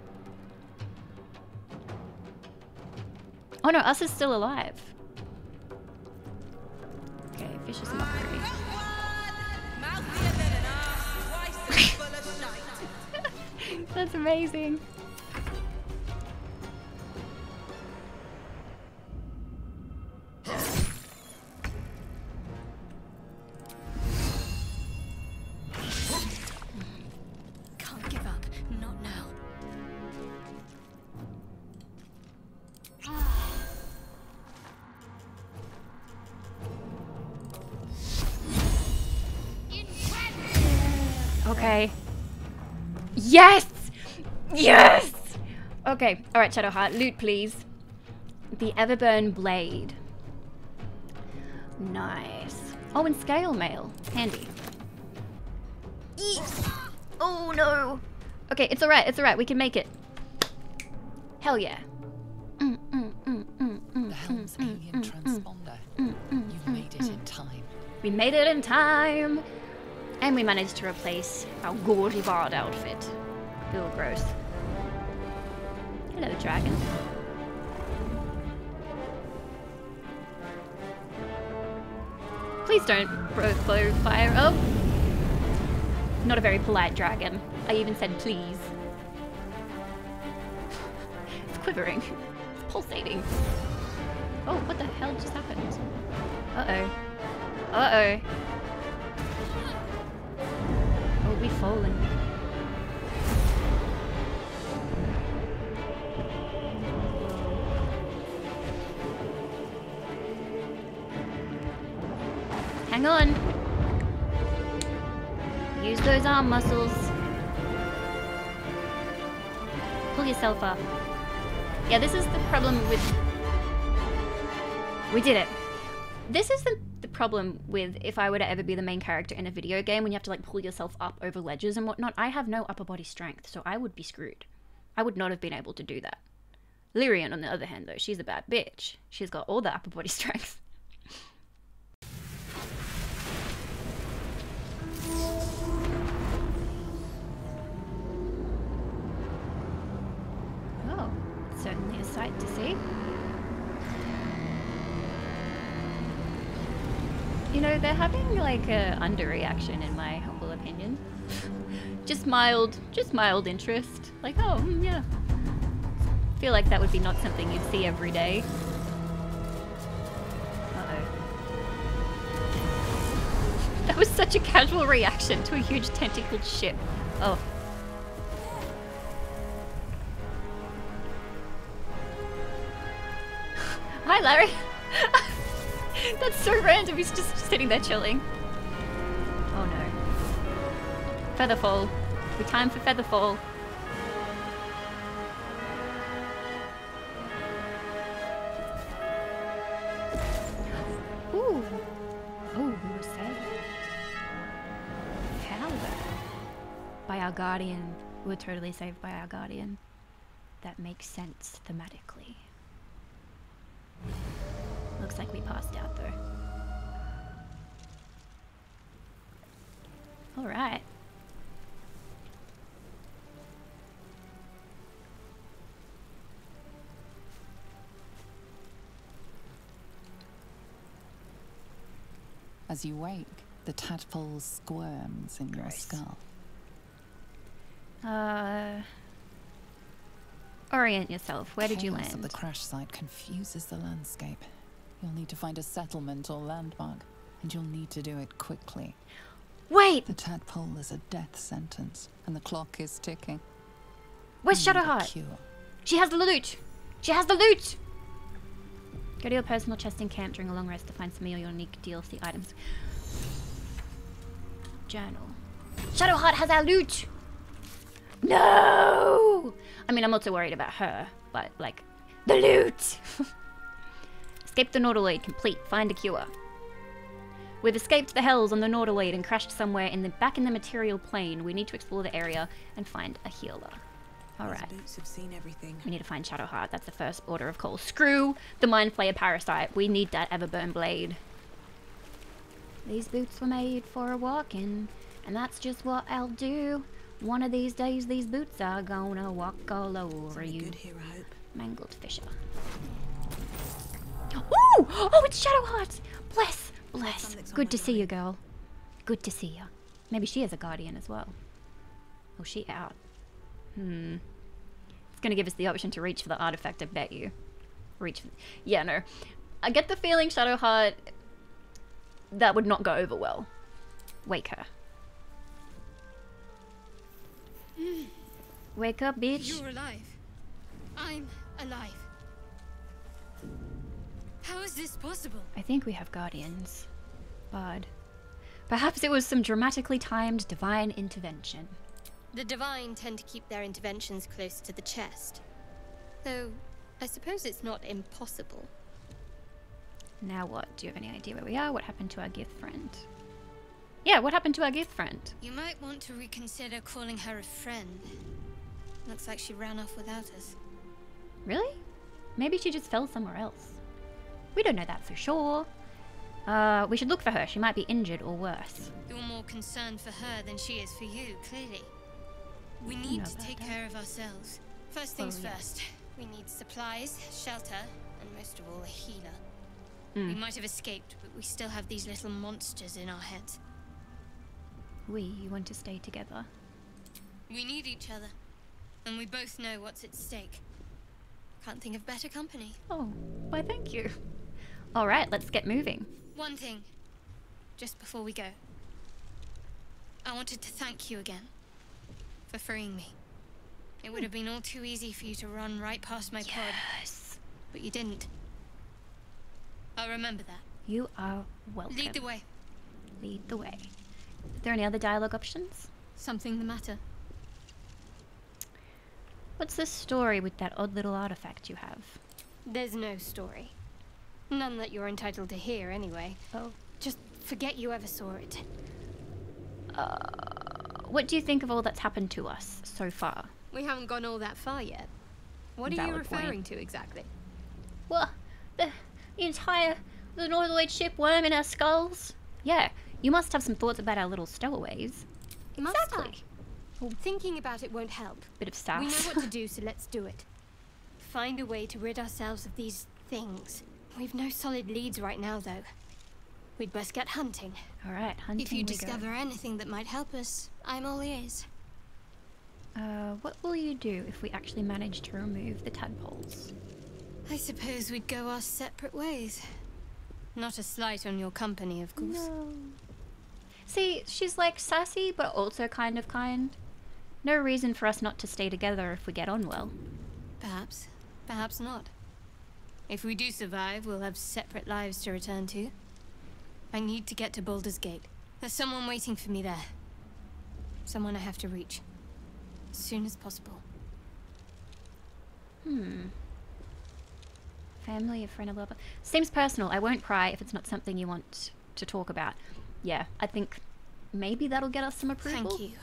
Oh no, us is still alive. Okay, fish vicious mockery. That's amazing. Yes! Yes! Okay, alright, Shadowheart, loot please. The Everburn Blade. Nice. Oh, and Scale Mail. Handy. Eek. Oh no! Okay, it's alright, it's alright, we can make it. Hell yeah. Mm, mm, mm, mm, mm, The Helm's alien transponder. You've made it mm. in time. We made it in time! And we managed to replace our gaudy bard outfit. Ew, gross. Hello, dragon. Please don't blow fire. Oh! Not a very polite dragon. I even said please. it's quivering. It's pulsating. Oh, what the hell just happened? Uh-oh. Uh-oh. Oh, we fallen. Hang on. Use those arm muscles. Pull yourself up. Yeah, this is the problem with... We did it. This is the, the problem with if I were to ever be the main character in a video game when you have to like pull yourself up over ledges and whatnot. I have no upper body strength, so I would be screwed. I would not have been able to do that. Lyrian, on the other hand, though, she's a bad bitch. She's got all the upper body strength. Oh, certainly a sight to see. You know, they're having like a underreaction in my humble opinion. just mild, just mild interest. Like, oh, mm, yeah. Feel like that would be not something you'd see every day. Uh-oh. That was such a casual reaction to a huge tentacled ship. Oh. Hi, Larry. That's so random. He's just sitting there chilling. Oh no. Featherfall. We time for Featherfall. Our guardian. We were totally saved by our guardian. That makes sense thematically. Looks like we passed out though. Alright. As you wake, the tadpole squirms in your skull. Uh. Orient yourself. Where did you at land? the crash site confuses the landscape. You'll need to find a settlement or landmark, and you'll need to do it quickly. Wait! The tadpole is a death sentence, and the clock is ticking. Where's Shadowheart? She has the loot! She has the loot! Go to your personal chest in camp during a long rest to find some of your unique DLC items. Journal. Shadowheart has our loot! No! I mean, I'm also worried about her, but like, the loot! Escape the Nautiloid complete. Find a cure. We've escaped the hells on the Nautiloid and crashed somewhere in the back in the material plane. We need to explore the area and find a healer. Alright. Boots have seen everything. We need to find Shadowheart. That's the first order of call. Screw the Mind Flayer Parasite. We need that Everburn Blade. These boots were made for a walking, and that's just what I'll do. One of these days, these boots are gonna walk all over you. good here, I hope. Mangled Fisher. Ooh! Oh, it's Shadowheart! Bless! Bless. Something's Good to see you, girl. Good to see you. Maybe she is a guardian as well. Oh, she out. Hmm. It's gonna give us the option to reach for the artifact, I bet you. Reach for... Yeah, no. I get the feeling Shadowheart... That would not go over well. Wake her. Wake up, bitch. You're alive. I'm alive. How is this possible? I think we have guardians. Bard. Perhaps it was some dramatically timed divine intervention. The Divine tend to keep their interventions close to the chest. Though, I suppose it's not impossible. Now what? Do you have any idea where we are? What happened to our Gith friend? Yeah, what happened to our Gith friend? You might want to reconsider calling her a friend. Looks like she ran off without us. Really? Maybe she just fell somewhere else. We don't know that for sure. Uh, we should look for her. She might be injured or worse. You're more concerned for her than she is for you, clearly. We need to take that. care of ourselves. First things Oh, yeah. first. We need supplies, shelter, and most of all, a healer. Hmm. We might have escaped, but we still have these little monsters in our heads. We want to stay together. We need each other, and we both know what's at stake. Can't think of better company. Oh, why thank you. Alright, let's get moving. One thing, just before we go. I wanted to thank you again for freeing me. It would have been all too easy for you to run right past my pod, Yes. but you didn't. I'll remember that. You are welcome. Lead the way. Lead the way. Are there any other dialogue options? Something the matter? What's the story with that odd little artifact you have? There's no story. None that you're entitled to hear, anyway. Oh. Just forget you ever saw it. Uh, what do you think of all that's happened to us so far? We haven't gone all that far yet. What are you Valid point. referring to exactly? Well, the, the entire the Nautiloid ship worm in our skulls. Yeah, you must have some thoughts about our little stowaways. Must Exactly. I? Thinking about it won't help. Bit of We know what to do, so let's do it. Find a way to rid ourselves of these things. We've no solid leads right now, though. We'd best get hunting. All right, hunting if you we go. discover anything that might help us, I'm all ears. Uh, what will you do if we actually manage to remove the tadpoles? I suppose we'd go our separate ways. Not a slight on your company, of course. See, she's like sassy, but also kind of kind. No reason for us not to stay together if we get on well. Perhaps. Perhaps not. If we do survive, we'll have separate lives to return to. I need to get to Baldur's Gate. There's someone waiting for me there. Someone I have to reach. As soon as possible. Hmm. Family, a friend, a lover. Seems personal. I won't pry if it's not something you want to talk about. Yeah, I think maybe that'll get us some approval. Thank you.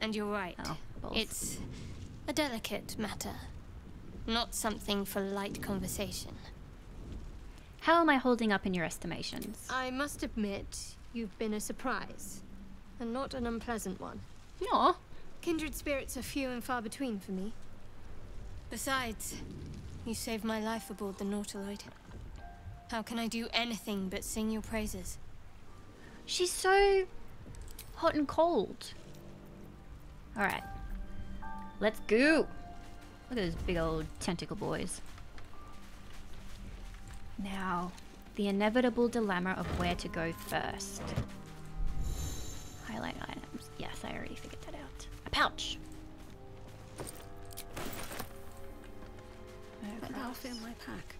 And you're right. Oh. It's a delicate matter. Not something for light conversation. How am I holding up in your estimations? I must admit, you've been a surprise. And not an unpleasant one. Aw. Kindred spirits are few and far between for me. Besides, you saved my life aboard the Nautiloid. How can I do anything but sing your praises? She's so hot and cold. Alright. Let's go. Look at those big old tentacle boys. Now, the inevitable dilemma of where to go first. Highlight items. Yes, I already figured that out. A pouch. That'll fill my pack.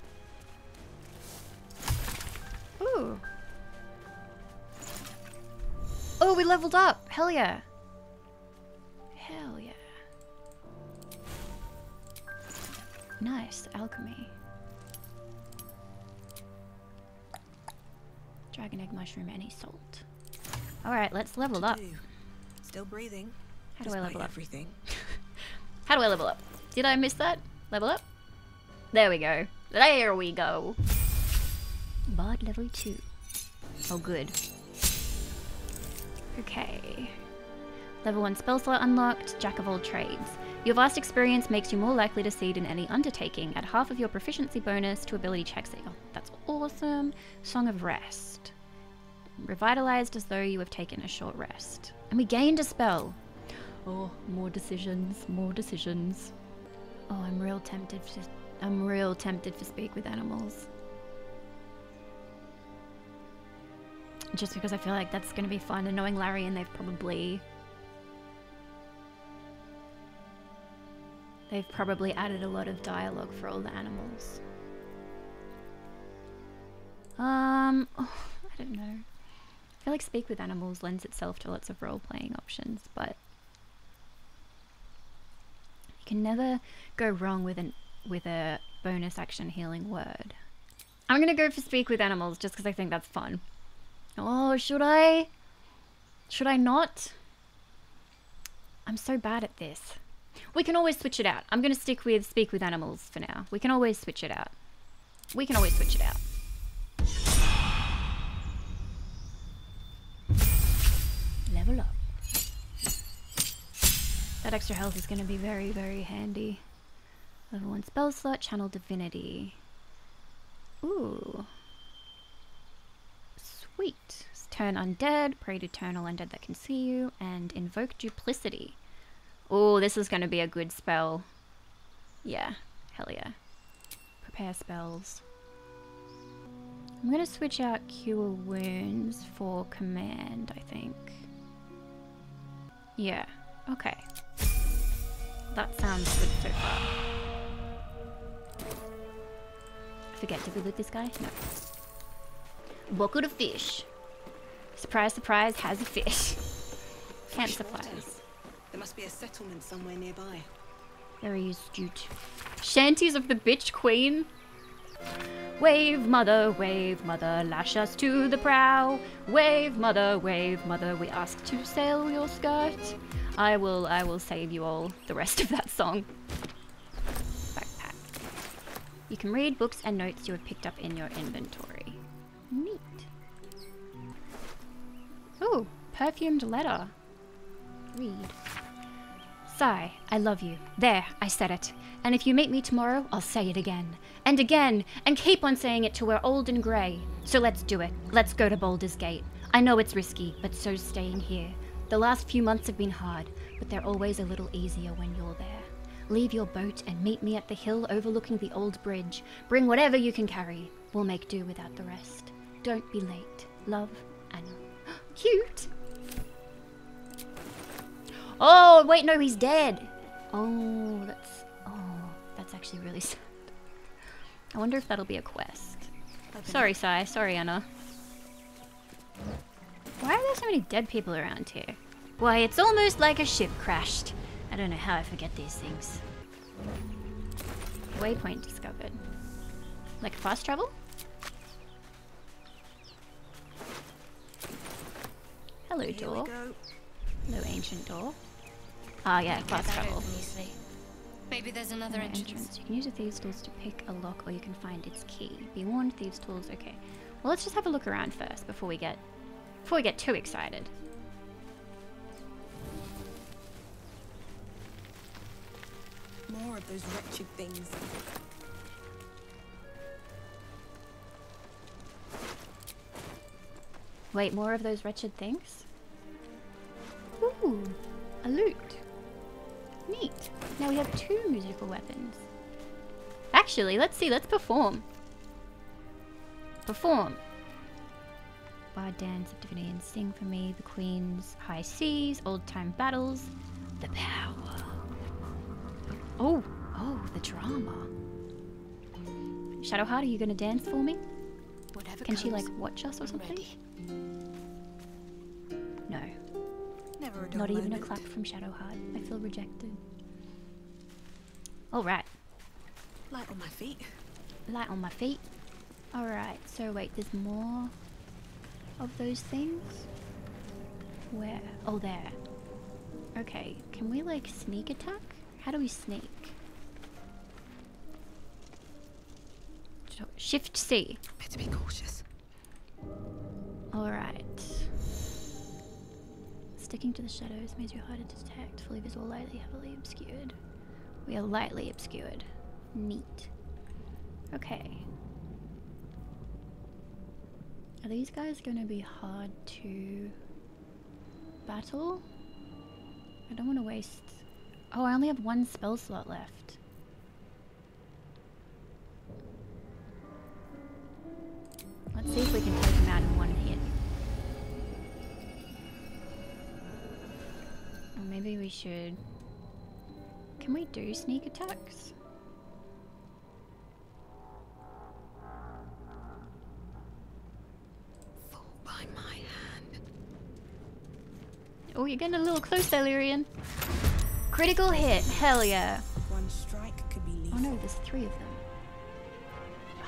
Ooh. Oh, we leveled up. Hell yeah. Hell yeah. Nice. Alchemy. Dragon egg mushroom, any salt. Alright, let's level up. do. Still breathing. How do I level up? Everything. How do I level up? Did I miss that? Level up? There we go. There we go. Bard level 2. Oh, good. Okay. Level 1 spell slot unlocked, Jack of all trades. Your vast experience makes you more likely to succeed in any undertaking. Add half of your proficiency bonus to ability checks. Oh, that's awesome. Song of Rest. Revitalized as though you have taken a short rest. And we gained a spell. Oh, more decisions, more decisions. Oh, I'm real tempted to I'm real tempted to speak with animals. Just because I feel like that's gonna be fun and knowing Larian they've probably They've probably added a lot of dialogue for all the animals. Um oh, I don't know. I feel like Speak with Animals lends itself to lots of role playing options, but you can never go wrong with an with a bonus action healing word. I'm gonna go for Speak with Animals just because I think that's fun. Oh, should I? Should I not? I'm so bad at this. We can always switch it out. I'm gonna stick with Speak with Animals for now. We can always switch it out. We can always switch it out. Level up. That extra health is going to be very, very handy. Level 1 spell slot, channel divinity. Ooh. Sweet. Turn undead, pray to turn all undead that can see you, and invoke duplicity. Oh, this is going to be a good spell. Yeah, hell yeah. Prepare spells. I'm going to switch out cure wounds for command, I think. Yeah, okay. That sounds good so far. Forget, did we loot this guy? No. Bucket of fish. Surprise, surprise, has a fish. Camp supplies. There must be a settlement somewhere nearby. Very astute. Shanties of the bitch queen. Wave, mother, wave, mother, lash us to the prow. Wave, mother, wave, mother, we ask to sail your skirt. I will, I will save you all the rest of that song. Backpack. You can read books and notes you have picked up in your inventory. Neat. Ooh, perfumed letter. Read. Sigh, I love you. There, I said it. And if you meet me tomorrow, I'll say it again. And again, and keep on saying it till we're old and grey. So let's do it. Let's go to Baldur's Gate. I know it's risky, but so's staying here. The last few months have been hard, but they're always a little easier when you're there. Leave your boat and meet me at the hill overlooking the old bridge. Bring whatever you can carry. We'll make do without the rest. Don't be late. Love, Anna. Cute! Oh, wait, no, he's dead. Oh, that's... Oh, that's actually really sad. I wonder if that'll be a quest. Sorry, Sai. Sorry, Anna. Why are there so many dead people around here? Why, it's almost like a ship crashed. I don't know how I forget these things. Waypoint discovered. Like a fast travel? Hello, Here door. Hello, ancient door. Ah, yeah, Get fast that travel. open easily. Maybe there's another entrance. entrance. You can use the thieves' tools to pick a lock, or you can find its key. Be warned, thieves' tools. Okay. Well, let's just have a look around first before we get before we get too excited. More of those wretched things. Wait, more of those wretched things? Ooh, a lute. Neat. Now we have two musical weapons. Actually, let's see. Let's perform. Perform. Bard dance of divinity and sing for me. The queen's high seas, old time battles, the power. Oh, oh, the drama. Shadowheart, are you gonna dance for me? Whatever Can she like watch us or I'm something? ready. No. Never a Not even a clap from Shadowheart. I feel rejected. Alright. Light on my feet. Light on my feet. Alright, so wait, there's more of those things? Where? Oh, there. Okay, can we like sneak attack? How do we sneak? Shift C. Better be cautious. Alright. Sticking to the shadows makes you harder to detect. Fully visible, lightly, heavily obscured. We are lightly obscured. Neat. Okay. Are these guys going to be hard to battle? I don't want to waste. Oh, I only have one spell slot left. Let's see if we can maybe we should. Can we do sneak attacks? Fall by my hand. Oh, you're getting a little close there, Lyrian. Critical hit. Hell yeah. One strike could be lethal. Oh no, there's three of them.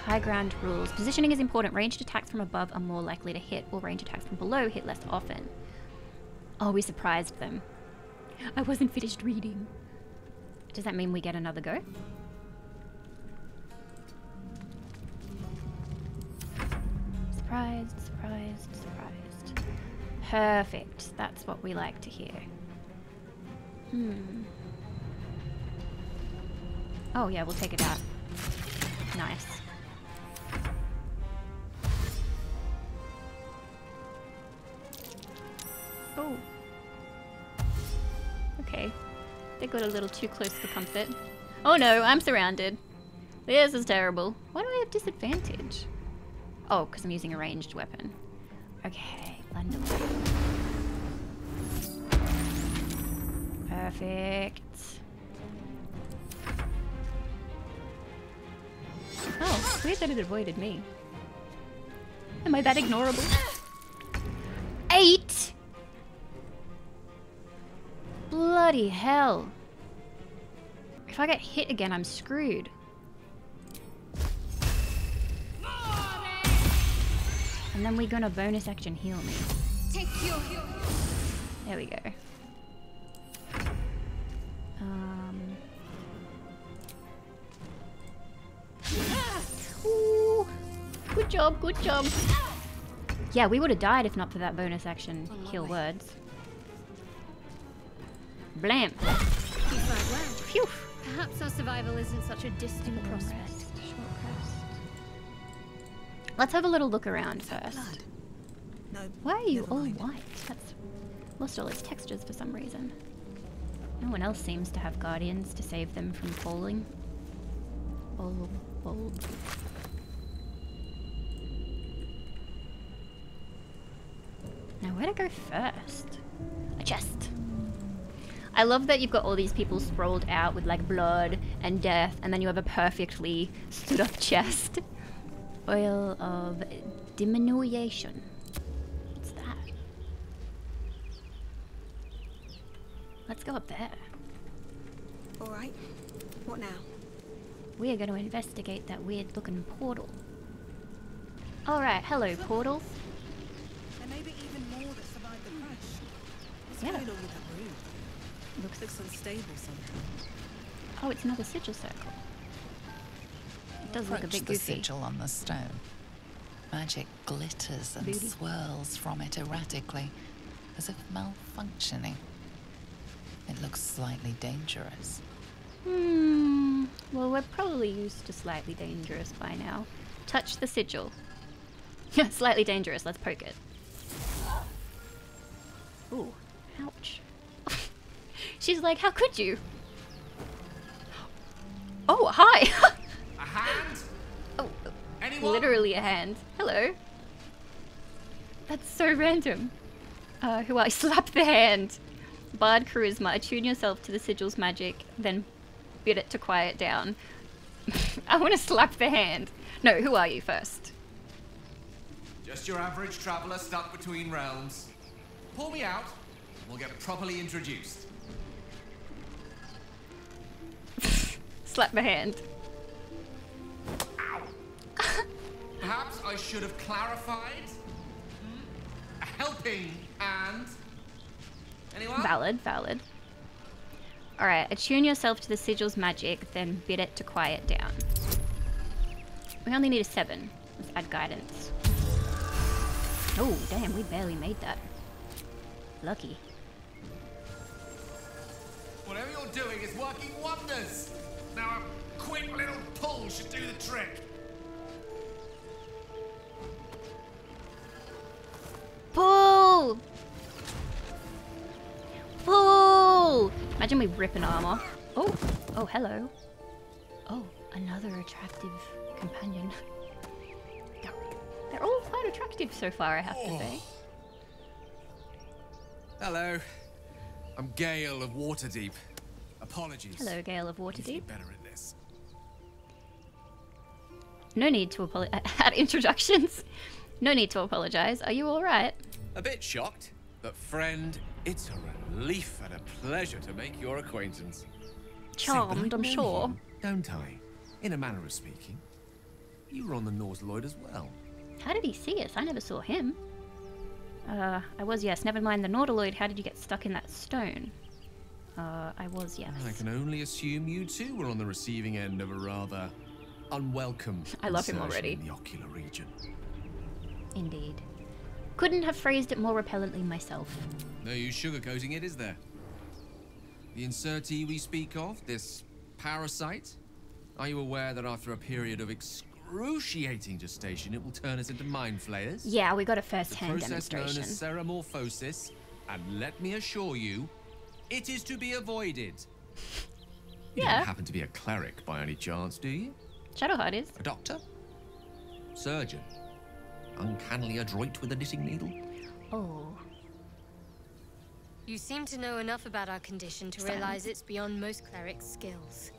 High ground rules. Positioning is important. Ranged attacks from above are more likely to hit, while range attacks from below hit less often. Oh, we surprised them. I wasn't finished reading. Does that mean we get another go? Surprised, surprised, surprised. Perfect. That's what we like to hear. Hmm. Oh yeah, we'll take it out. Nice. Got a little too close for comfort. Oh no, I'm surrounded. This is terrible. Why do I have disadvantage? Oh, because I'm using a ranged weapon. Okay, blend away. Perfect. Oh, weird that it avoided me. Am I that ignorable? Eight! Bloody hell. If I get hit again, I'm screwed. And then we're gonna bonus action heal me. Take your There we go. Um. Good job, good job. Yeah, we would have died if not for that bonus action. Heal words. Blam. You fight well. Phew. Perhaps our survival isn't such a distant prospect. Rest, rest. Let's have a little look around first. No. Why are you all mind. white? That's lost all its textures for some reason. No one else seems to have guardians to save them from falling. Bulb, bulb. Now where to go first? A chest. I love that you've got all these people sprawled out with like blood and death, and then you have a perfectly stood up chest. Oil of diminution. What's that? Let's go up there. All right. What now? We are going to investigate that weird looking portal. Alright, hello portal. There may be even more that survived the crash. What's Yeah. going on with that room? Looks Looks unstable somehow. Oh, it's another sigil circle. It does look a Approach bit the sigil on the stone. Magic glitters and Booty. swirls from it erratically, as if malfunctioning. It looks slightly dangerous. Hmm. Well, we're probably used to slightly dangerous by now. Touch the sigil. slightly dangerous. Let's poke it. Ooh. Ouch. She's like, how could you? Oh, hi. A hand? oh, Anyone? literally a hand. Hello. That's so random. Uh, who I slap the hand. Bard charisma. Attune yourself to the sigil's magic, then bid it to quiet down. I want to slap the hand. No, who are you first? Just your average traveler stuck between realms. Pull me out, and we'll get properly introduced. Slap my hand. Perhaps I should have clarified. Helping hand. Anyone? Valid, valid. Alright, attune yourself to the sigil's magic, then bid it to quiet down. We only need a seven. Let's add guidance. Oh, damn, we barely made that. Lucky. Whatever you're doing is working wonders. Now a quick little pull should do the trick. Pull! Pull! Imagine we rip an arm off. Oh, oh, hello. Oh, another attractive companion. They're- all quite attractive so far, I have to say. Oh. Hello. I'm Gale of Waterdeep. Apologies. Hello, Gale of Need to be Waterdeep. better at this. No need to apologize. At introductions. No need to apologize. Are you alright? A bit shocked, but friend, it's a relief and a pleasure to make your acquaintance. Charmed, I'm sure. you, don't I? In a manner of speaking. You were on the Nautiloid as well. How did he see us? I never saw him. Uh, I was, yes. Never mind the Nautiloid. How did you get stuck in that stone? Uh, I was, yes. I can only assume you too were on the receiving end of a rather unwelcome I love him already. in the ocular region. Indeed. Couldn't have phrased it more repellently myself. No use sugarcoating it, is there? The insertee we speak of, this parasite, are you aware that after a period of excruciating gestation, it will turn us into mind flayers? Yeah, we got a first-hand demonstration. The process known as ceremorphosis, and let me assure you, it is to be avoided. You Yeah. don't happen to be a cleric by any chance, do you? Shadowheart is. A doctor? Surgeon? Uncannily adroit with a knitting needle? Oh. You seem to know enough about our condition to realize it's beyond most clerics' skills.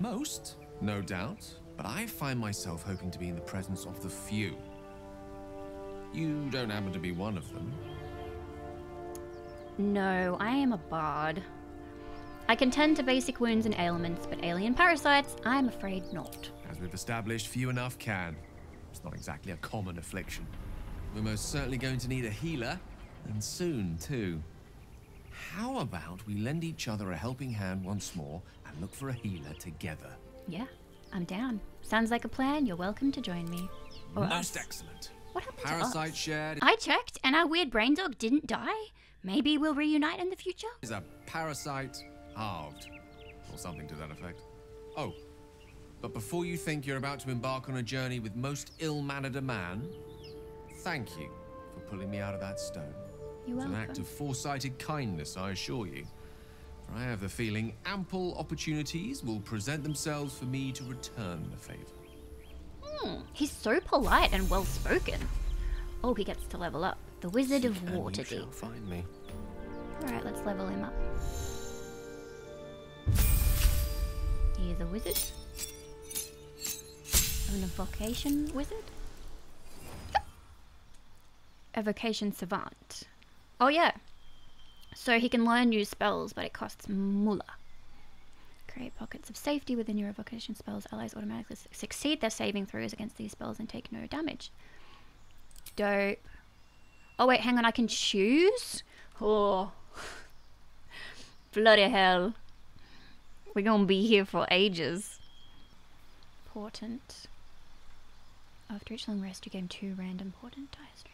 Most, no doubt, but I find myself hoping to be in the presence of the few. You don't happen to be one of them. No, I am a bard. I can tend to basic wounds and ailments, but alien parasites, I'm afraid not. As we've established, few enough can. It's not exactly a common affliction. We're most certainly going to need a healer, and soon, too. How about we lend each other a helping hand once more and look for a healer together? Yeah, I'm down. Sounds like a plan. You're welcome to join me. Or Most us. excellent. What happened to Parasite us? shared I checked, and our weird brain dog didn't die. Maybe we'll reunite in the future. is a parasite halved. Or something to that effect. Oh. But before you think you're about to embark on a journey with most ill-mannered a man, thank you for pulling me out of that stone. You're It's an act of foresighted kindness, I assure you. For I have the feeling ample opportunities will present themselves for me to return the favor. Hmm, he's so polite and well spoken. Oh, he gets to level up. The Wizard of Waterdeep. find me. Alright, let's level him up. He is a wizard. An evocation wizard? Evocation savant. Oh yeah. So he can learn new spells, but it costs moolah. Create pockets of safety within your evocation spells. Allies automatically su- succeed their saving throws against these spells and take no damage. Dope. Oh wait, hang on, I can choose? Oh. Bloody hell. We're gonna be here for ages. Portent. After each long rest, you gain two random portent dice.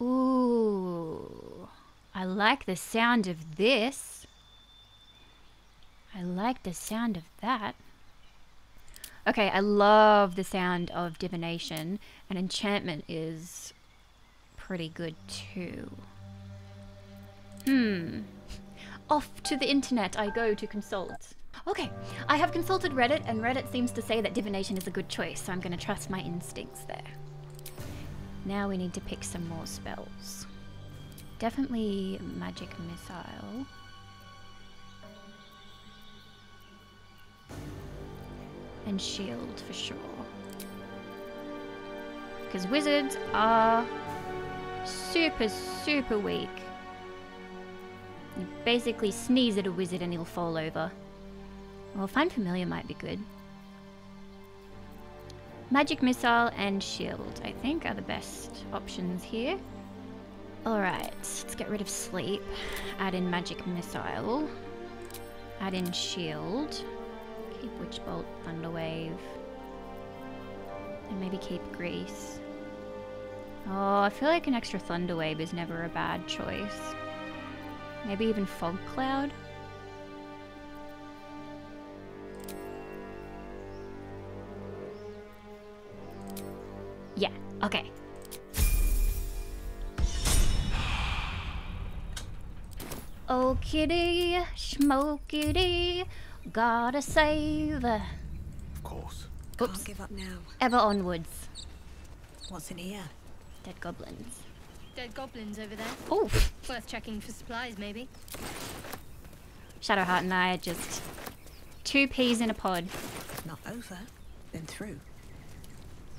Ooh. I like the sound of this. I like the sound of that. Okay, I love the sound of divination, and enchantment is pretty good too. Hmm. Off to the internet I go to consult. Okay, I have consulted Reddit, and Reddit seems to say that divination is a good choice, so I'm going to trust my instincts there. Now we need to pick some more spells. Definitely magic missile. And shield for sure. Because wizards are super, super weak. You basically sneeze at a wizard and he'll fall over. Well, Find Familiar might be good. Magic Missile and Shield, I think, are the best options here. Alright, let's get rid of Sleep. Add in Magic Missile. Add in Shield. Keep Witch Bolt, Thunder Wave. And maybe keep Grease. Oh, I feel like an extra Thunder Wave is never a bad choice. Maybe even Fog Cloud? Yeah, okay. Oh kitty, smokity, gotta save. Of course. Oops. Can't give up now. Ever onwards. What's in here? Dead goblins. Dead goblins over there. Oh. Worth checking for supplies, maybe. Shadowheart and I are just two peas in a pod. Not over. Then through.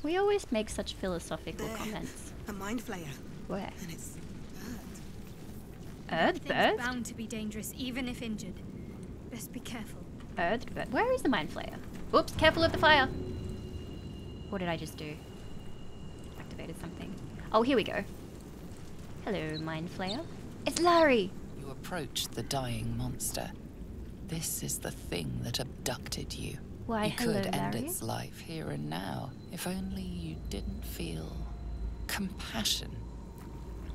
We always make such philosophical There. comments. A mind flayer. Where? And it's Earth Thing's bird? bound to be dangerous, even if injured. Best be careful. Earth bird. Where is the mind flayer? Oops, careful of the fire. What did I just do? Activated something. Oh, here we go. Hello, mind flayer. It's Larry. You approach the dying monster. This is the thing that abducted you. Why, you could end Larry. its life here and now if only you didn't feel compassion.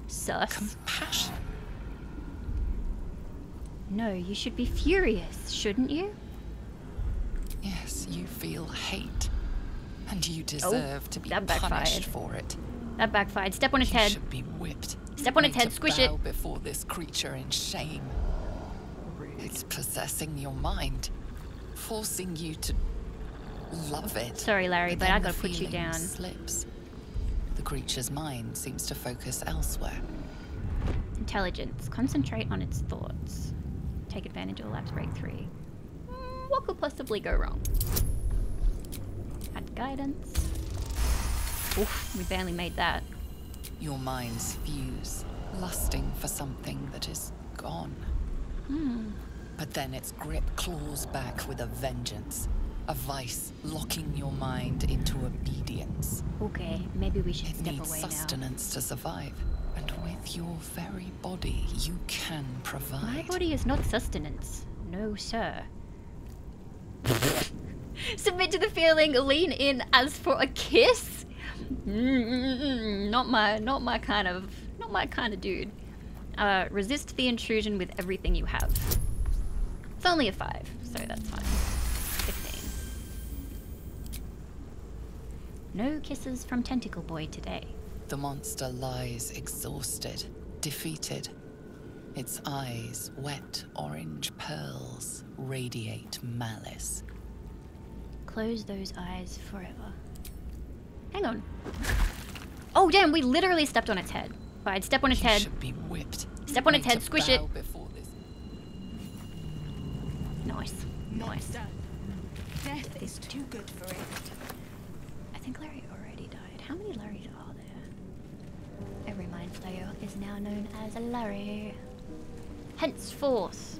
Sus. Compassion. No, you should be furious, shouldn't you? Yes, you feel hate. And you oh, deserve to be Oh, punished for it. That backfired. Step on its you head. should be whipped. Step on its head, squish it. before this creature in shame. It's possessing your mind, forcing you to love it. Sorry, Larry, but then I the gotta put you down. Slips. The creature's mind seems to focus elsewhere. Intelligence. Concentrate on its thoughts. Take advantage of a lab's break three. Mm, what could possibly go wrong? Add guidance. Oof, we barely made that. Your minds fuse, lusting for something that is gone. Hmm. But then its grip claws back with a vengeance. A vice locking your mind into obedience. Okay, maybe we should It step needs away now. sustenance to survive. And with your very body, you can provide. My body is not sustenance. No, sir. Submit to the feeling, lean in as for a kiss. Mm-mm-mm, not my, not my kind of, not my kind of dude. Uh, resist the intrusion with everything you have. It's only a five, so that's fine. Fifteen. No kisses from Tentacle Boy today. The monster lies exhausted, defeated. Its eyes, wet orange pearls, radiate malice. Close those eyes forever. Hang on. Oh damn, we literally stepped on its head. I'd step on its You head. should be whipped. Step on its head, to squish it. this. Nice. Nice. Monster. Death is too good for it. I think Larry already died. How many Larrys are there? Every mind flayer is now known as a Larry. Henceforth.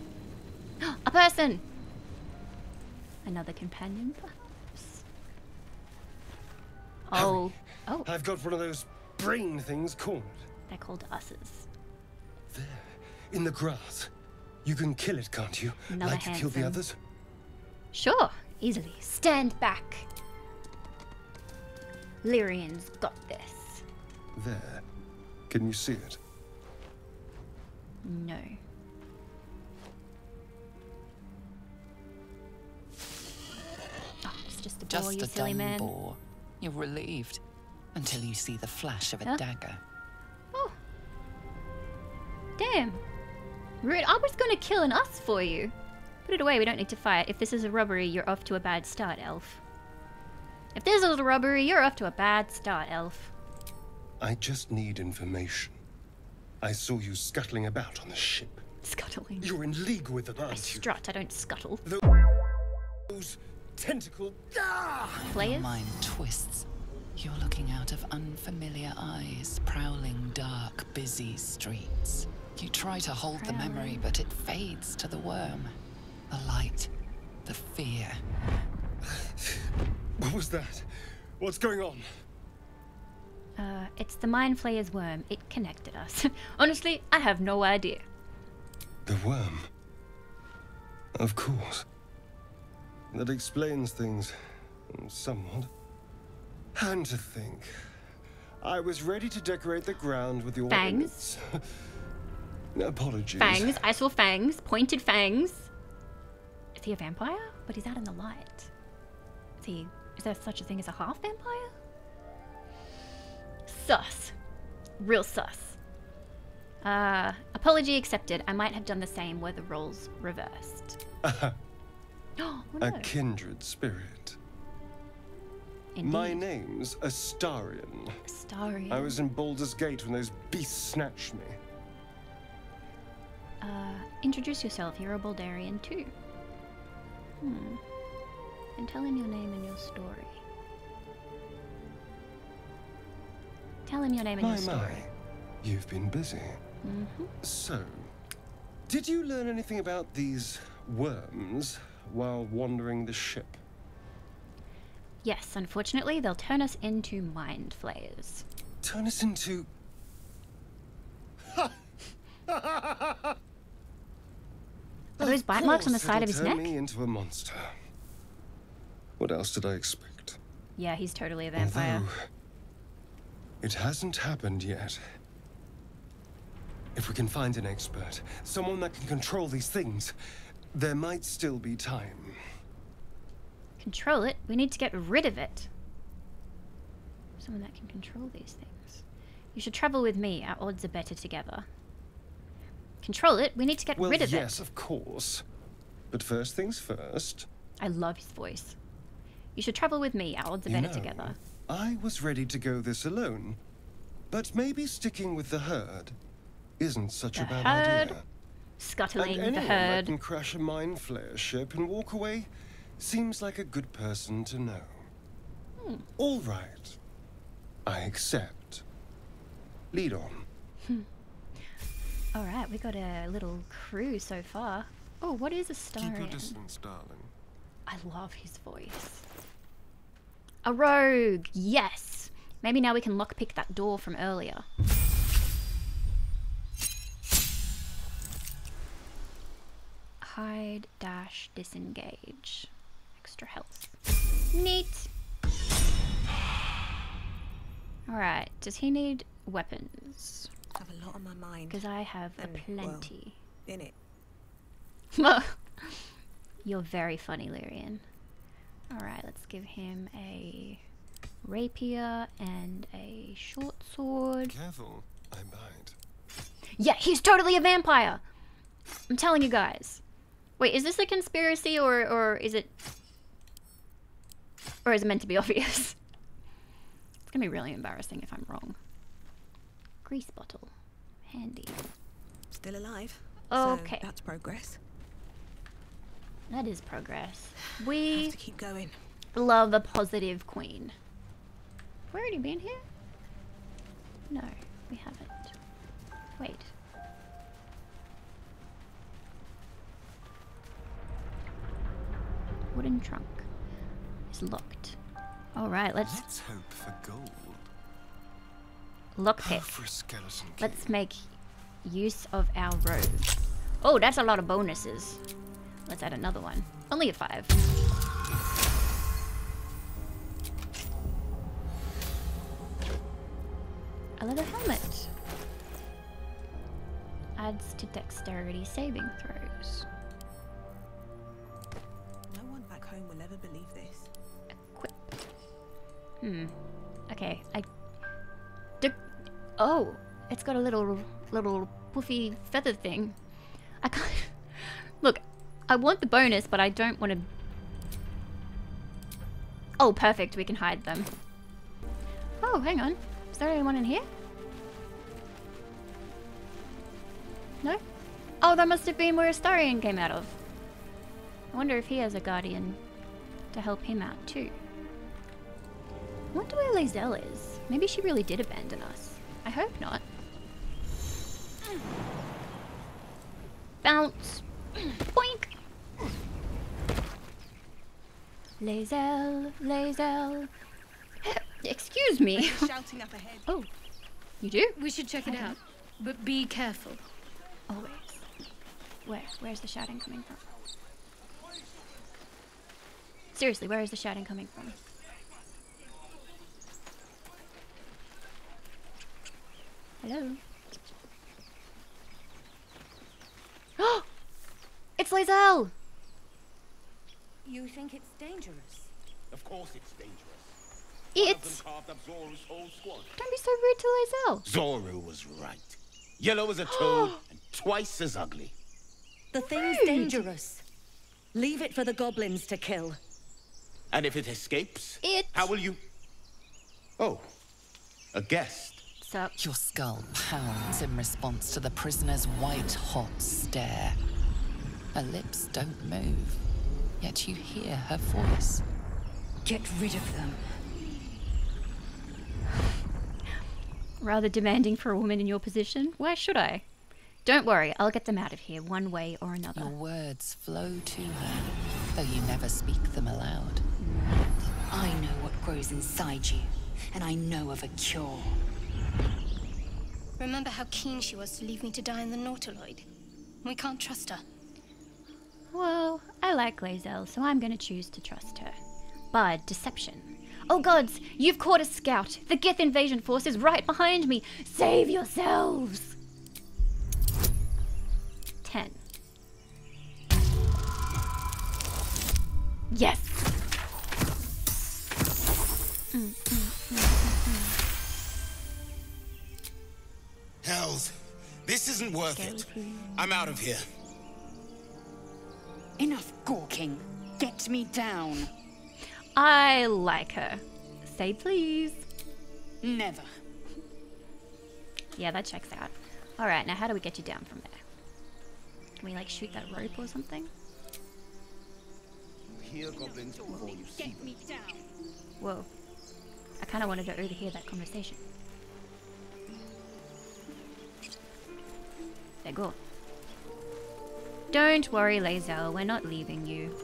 A person! Another companion, perhaps? Oh. Oh, I've got one of those brain things cornered. they're called usses. There, in the grass. You can kill it, can't you? Another like you killed the others? Sure, easily. Stand back. Lyrian's got this. There. Can you see it? No. Oh, it's just a ball, Just you silly dumb man. bore. You're relieved until you see the flash of a Huh? dagger. Oh. Damn. Rude. I was gonna kill an us for you. Put it away, we don't need to fight. If this is a robbery, you're off to a bad start, Elf. If this is a robbery, you're off to a bad start, Elf. I just need information. I saw you scuttling about on the ship. Scuttling. You're in league with them, I aren't you? strut, I don't scuttle. Those tentacle. Ah! Your mind twists. You're looking out of unfamiliar eyes, prowling dark, busy streets. You try to hold the memory, but it fades to the worm. The light, the fear. What was that? What's going on? Uh, it's the Mind Flayer's worm. It connected us. Honestly, I have no idea. The worm. Of course. That explains things somewhat. And to think, I was ready to decorate the ground with your Fangs? Apologies. Fangs. I saw fangs. Pointed fangs. Is he a vampire? But he's out in the light. Is he. Is there such a thing as a half vampire? Sus. Real sus. Uh, apology accepted. I might have done the same were the roles reversed. oh no. A kindred spirit. My name's Astarion. Astarion. I was in Baldur's Gate when those beasts snatched me. Uh, introduce yourself. You're a Baldurian too. Hmm. And tell him your name and your story. Tell him your name and My, your my. story. You've been busy. Mm-hmm. So, did you learn anything about these worms while wandering the ship? Yes, unfortunately, they'll turn us into mind flayers. Turn us into. Are those bite marks on the side of his turn neck? me into a monster. What else did I expect? Yeah, he's totally a vampire. Although, it hasn't happened yet. If we can find an expert, someone that can control these things, there might still be time. Control it? We need to get rid of it. Someone that can control these things. You should travel with me. Our odds are better together. Control it? We need to get well, rid of yes, it. Yes, of course. But first things first. I love his voice. You should travel with me. Our odds are You better know, together. I was ready to go this alone, but maybe sticking with the herd isn't such The a bad herd? idea. Scuttling and the anyone that herd. can crash a mind flayer ship and walk away seems like a good person to know. Hmm. All right, I accept. Lead on. All right, we got a little crew so far. Oh, what is a star? Keep your distance, darling. I love his voice. A rogue, yes. Maybe now we can lockpick that door from earlier. Hide dash disengage. extra health. Neat. Alright, does he need weapons? I have a lot on my mind. Because I have a And, well, plenty. In it. You're very funny, Lyrian. Alright, let's give him a rapier and a short sword. Careful, I might. Yeah, he's totally a vampire! I'm telling you guys. Wait, is this a conspiracy or, or is it... Or is it meant to be obvious? It's gonna be really embarrassing if I'm wrong. Grease bottle. Handy. Still alive. Okay. So that's progress. That is progress. We Have to keep going. love a positive queen. We already been here? No, we haven't. Wait. Wooden trunk. is locked. Alright, let's Let's hope for gold. lockpick. For a skeleton key. Let's make use of our robes. Oh, that's a lot of bonuses. Let's add another one. Only a five. A leather helmet. Adds to dexterity saving throws. Hmm. Okay, I. D- oh, it's got a little, little puffy feather thing. I can't. Look, I want the bonus, but I don't want to. Oh, perfect. We can hide them. Oh, hang on. Is there anyone in here? No? Oh, that must have been where Astarion came out of. I wonder if he has a guardian to help him out too. I wonder where Lae'Zel is. Maybe she really did abandon us. I hope not. Bounce. Boink. Lae'Zel, Lae'Zel. Excuse me. Shouting up ahead. Oh, you do? We should check it out. But be careful. Always. Where? Where's the shouting coming from? Seriously, where is the shouting coming from? Hello? Oh! it's Lae'Zel! You think it's dangerous? Of course it's dangerous. It's... Carved up Zorru's whole squad. Don't be so rude to Lae'Zel. Zorru was right. Yellow as a toad and twice as ugly. The thing's Rude. dangerous. Leave it for the goblins to kill. And if it escapes, it... how will you... Oh, a guest. Sup? Your skull pounds in response to the prisoner's white-hot stare. Her lips don't move, yet you hear her voice. Get rid of them. Rather demanding for a woman in your position? Why should I? Don't worry, I'll get them out of here one way or another. Your words flow to her, though you never speak them aloud. I know what grows inside you, and I know of a cure. Remember how keen she was to leave me to die in the Nautiloid? We can't trust her. Well, I like Lae'Zel, so I'm gonna choose to trust her. But deception. Oh gods, you've caught a scout. The Gith invasion force is right behind me. Save yourselves! Ten. Yes! Mm, mm, Hells, this isn't worth it. I'm out of here. Enough gawking. Get me down. I like her. Say please. Never. Yeah, that checks out. Alright, now how do we get you down from there? Can we like shoot that rope or something? Hear goblins before you see Get me down. Whoa. I kind of wanted to overhear that conversation. There go. Don't worry, Lae'Zel. We're not leaving you.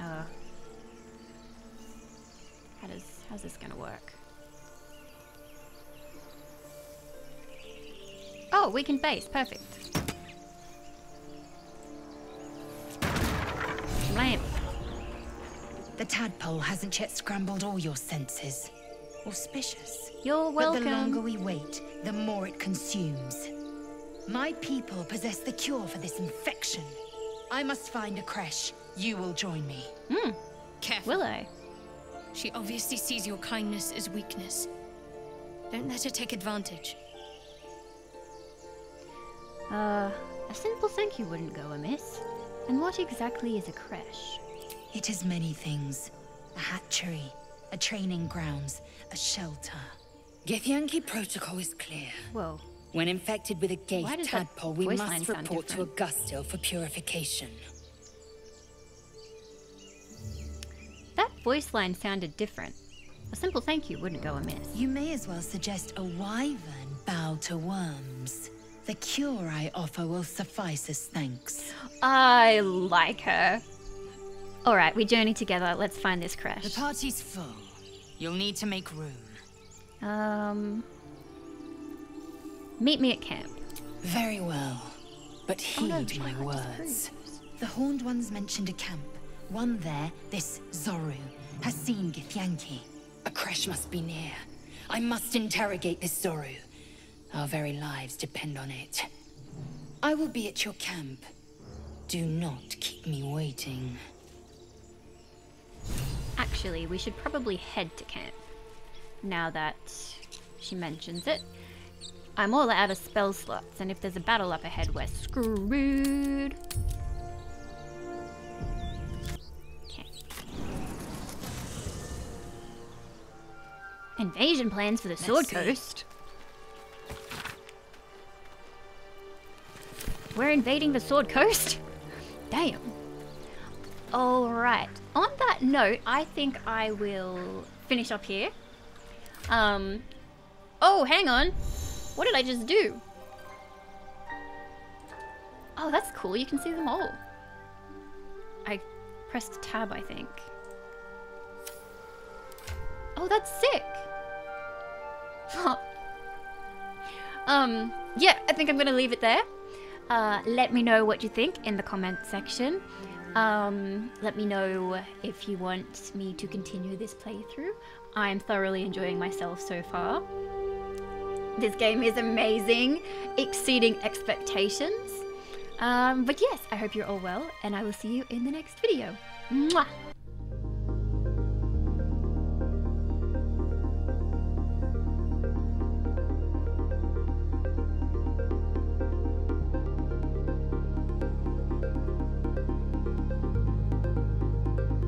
Uh. How does how's this gonna work? Oh, we can base. Perfect. lamp. The tadpole hasn't yet scrambled all your senses. Auspicious. You're welcome. But the longer we wait, the more it consumes. My people possess the cure for this infection. I must find a creche. You will join me. Hmm. Careful. Will I? She obviously sees your kindness as weakness. Don't let her take advantage. Uh, a simple thank you wouldn't go amiss. And what exactly is a creche? It is many things. A hatchery, a training grounds, a shelter. Githyanki protocol is clear. Whoa. When infected with a Why gate tadpole, we voice must sound report to Augusto for purification. That voice line sounded different. A simple thank you wouldn't go amiss. You may as well suggest a wyvern bow to worms. The cure I offer will suffice as thanks. I like her. Alright, we journey together. Let's find this crash. The party's full. You'll need to make room. Um. Meet me at camp. Very well. But Oh, no, heed my words. The Horned Ones mentioned a camp. One there, this Zorru, has seen Githyanki. A creche must be near. I must interrogate this Zorru. Our very lives depend on it. I will be at your camp. Do not keep me waiting. Actually, we should probably head to camp. Now that she mentions it. I'm all out of spell slots, and if there's a battle up ahead, we're screwed. Okay. Invasion plans for the Sword see. Coast. We're invading the Sword Coast? Damn. Alright. On that note, I think I will finish up here. Um. Oh, hang on. What did I just do? Oh, that's cool. You can see them all. I pressed tab, I think. Oh, that's sick. um, yeah, I think I'm gonna leave it there. Uh, let me know what you think in the comment section. Um, let me know if you want me to continue this playthrough. I'm thoroughly enjoying myself so far. This game is amazing, exceeding expectations. Um, but yes, I hope you're all well, and I will see you in the next video. Mwah!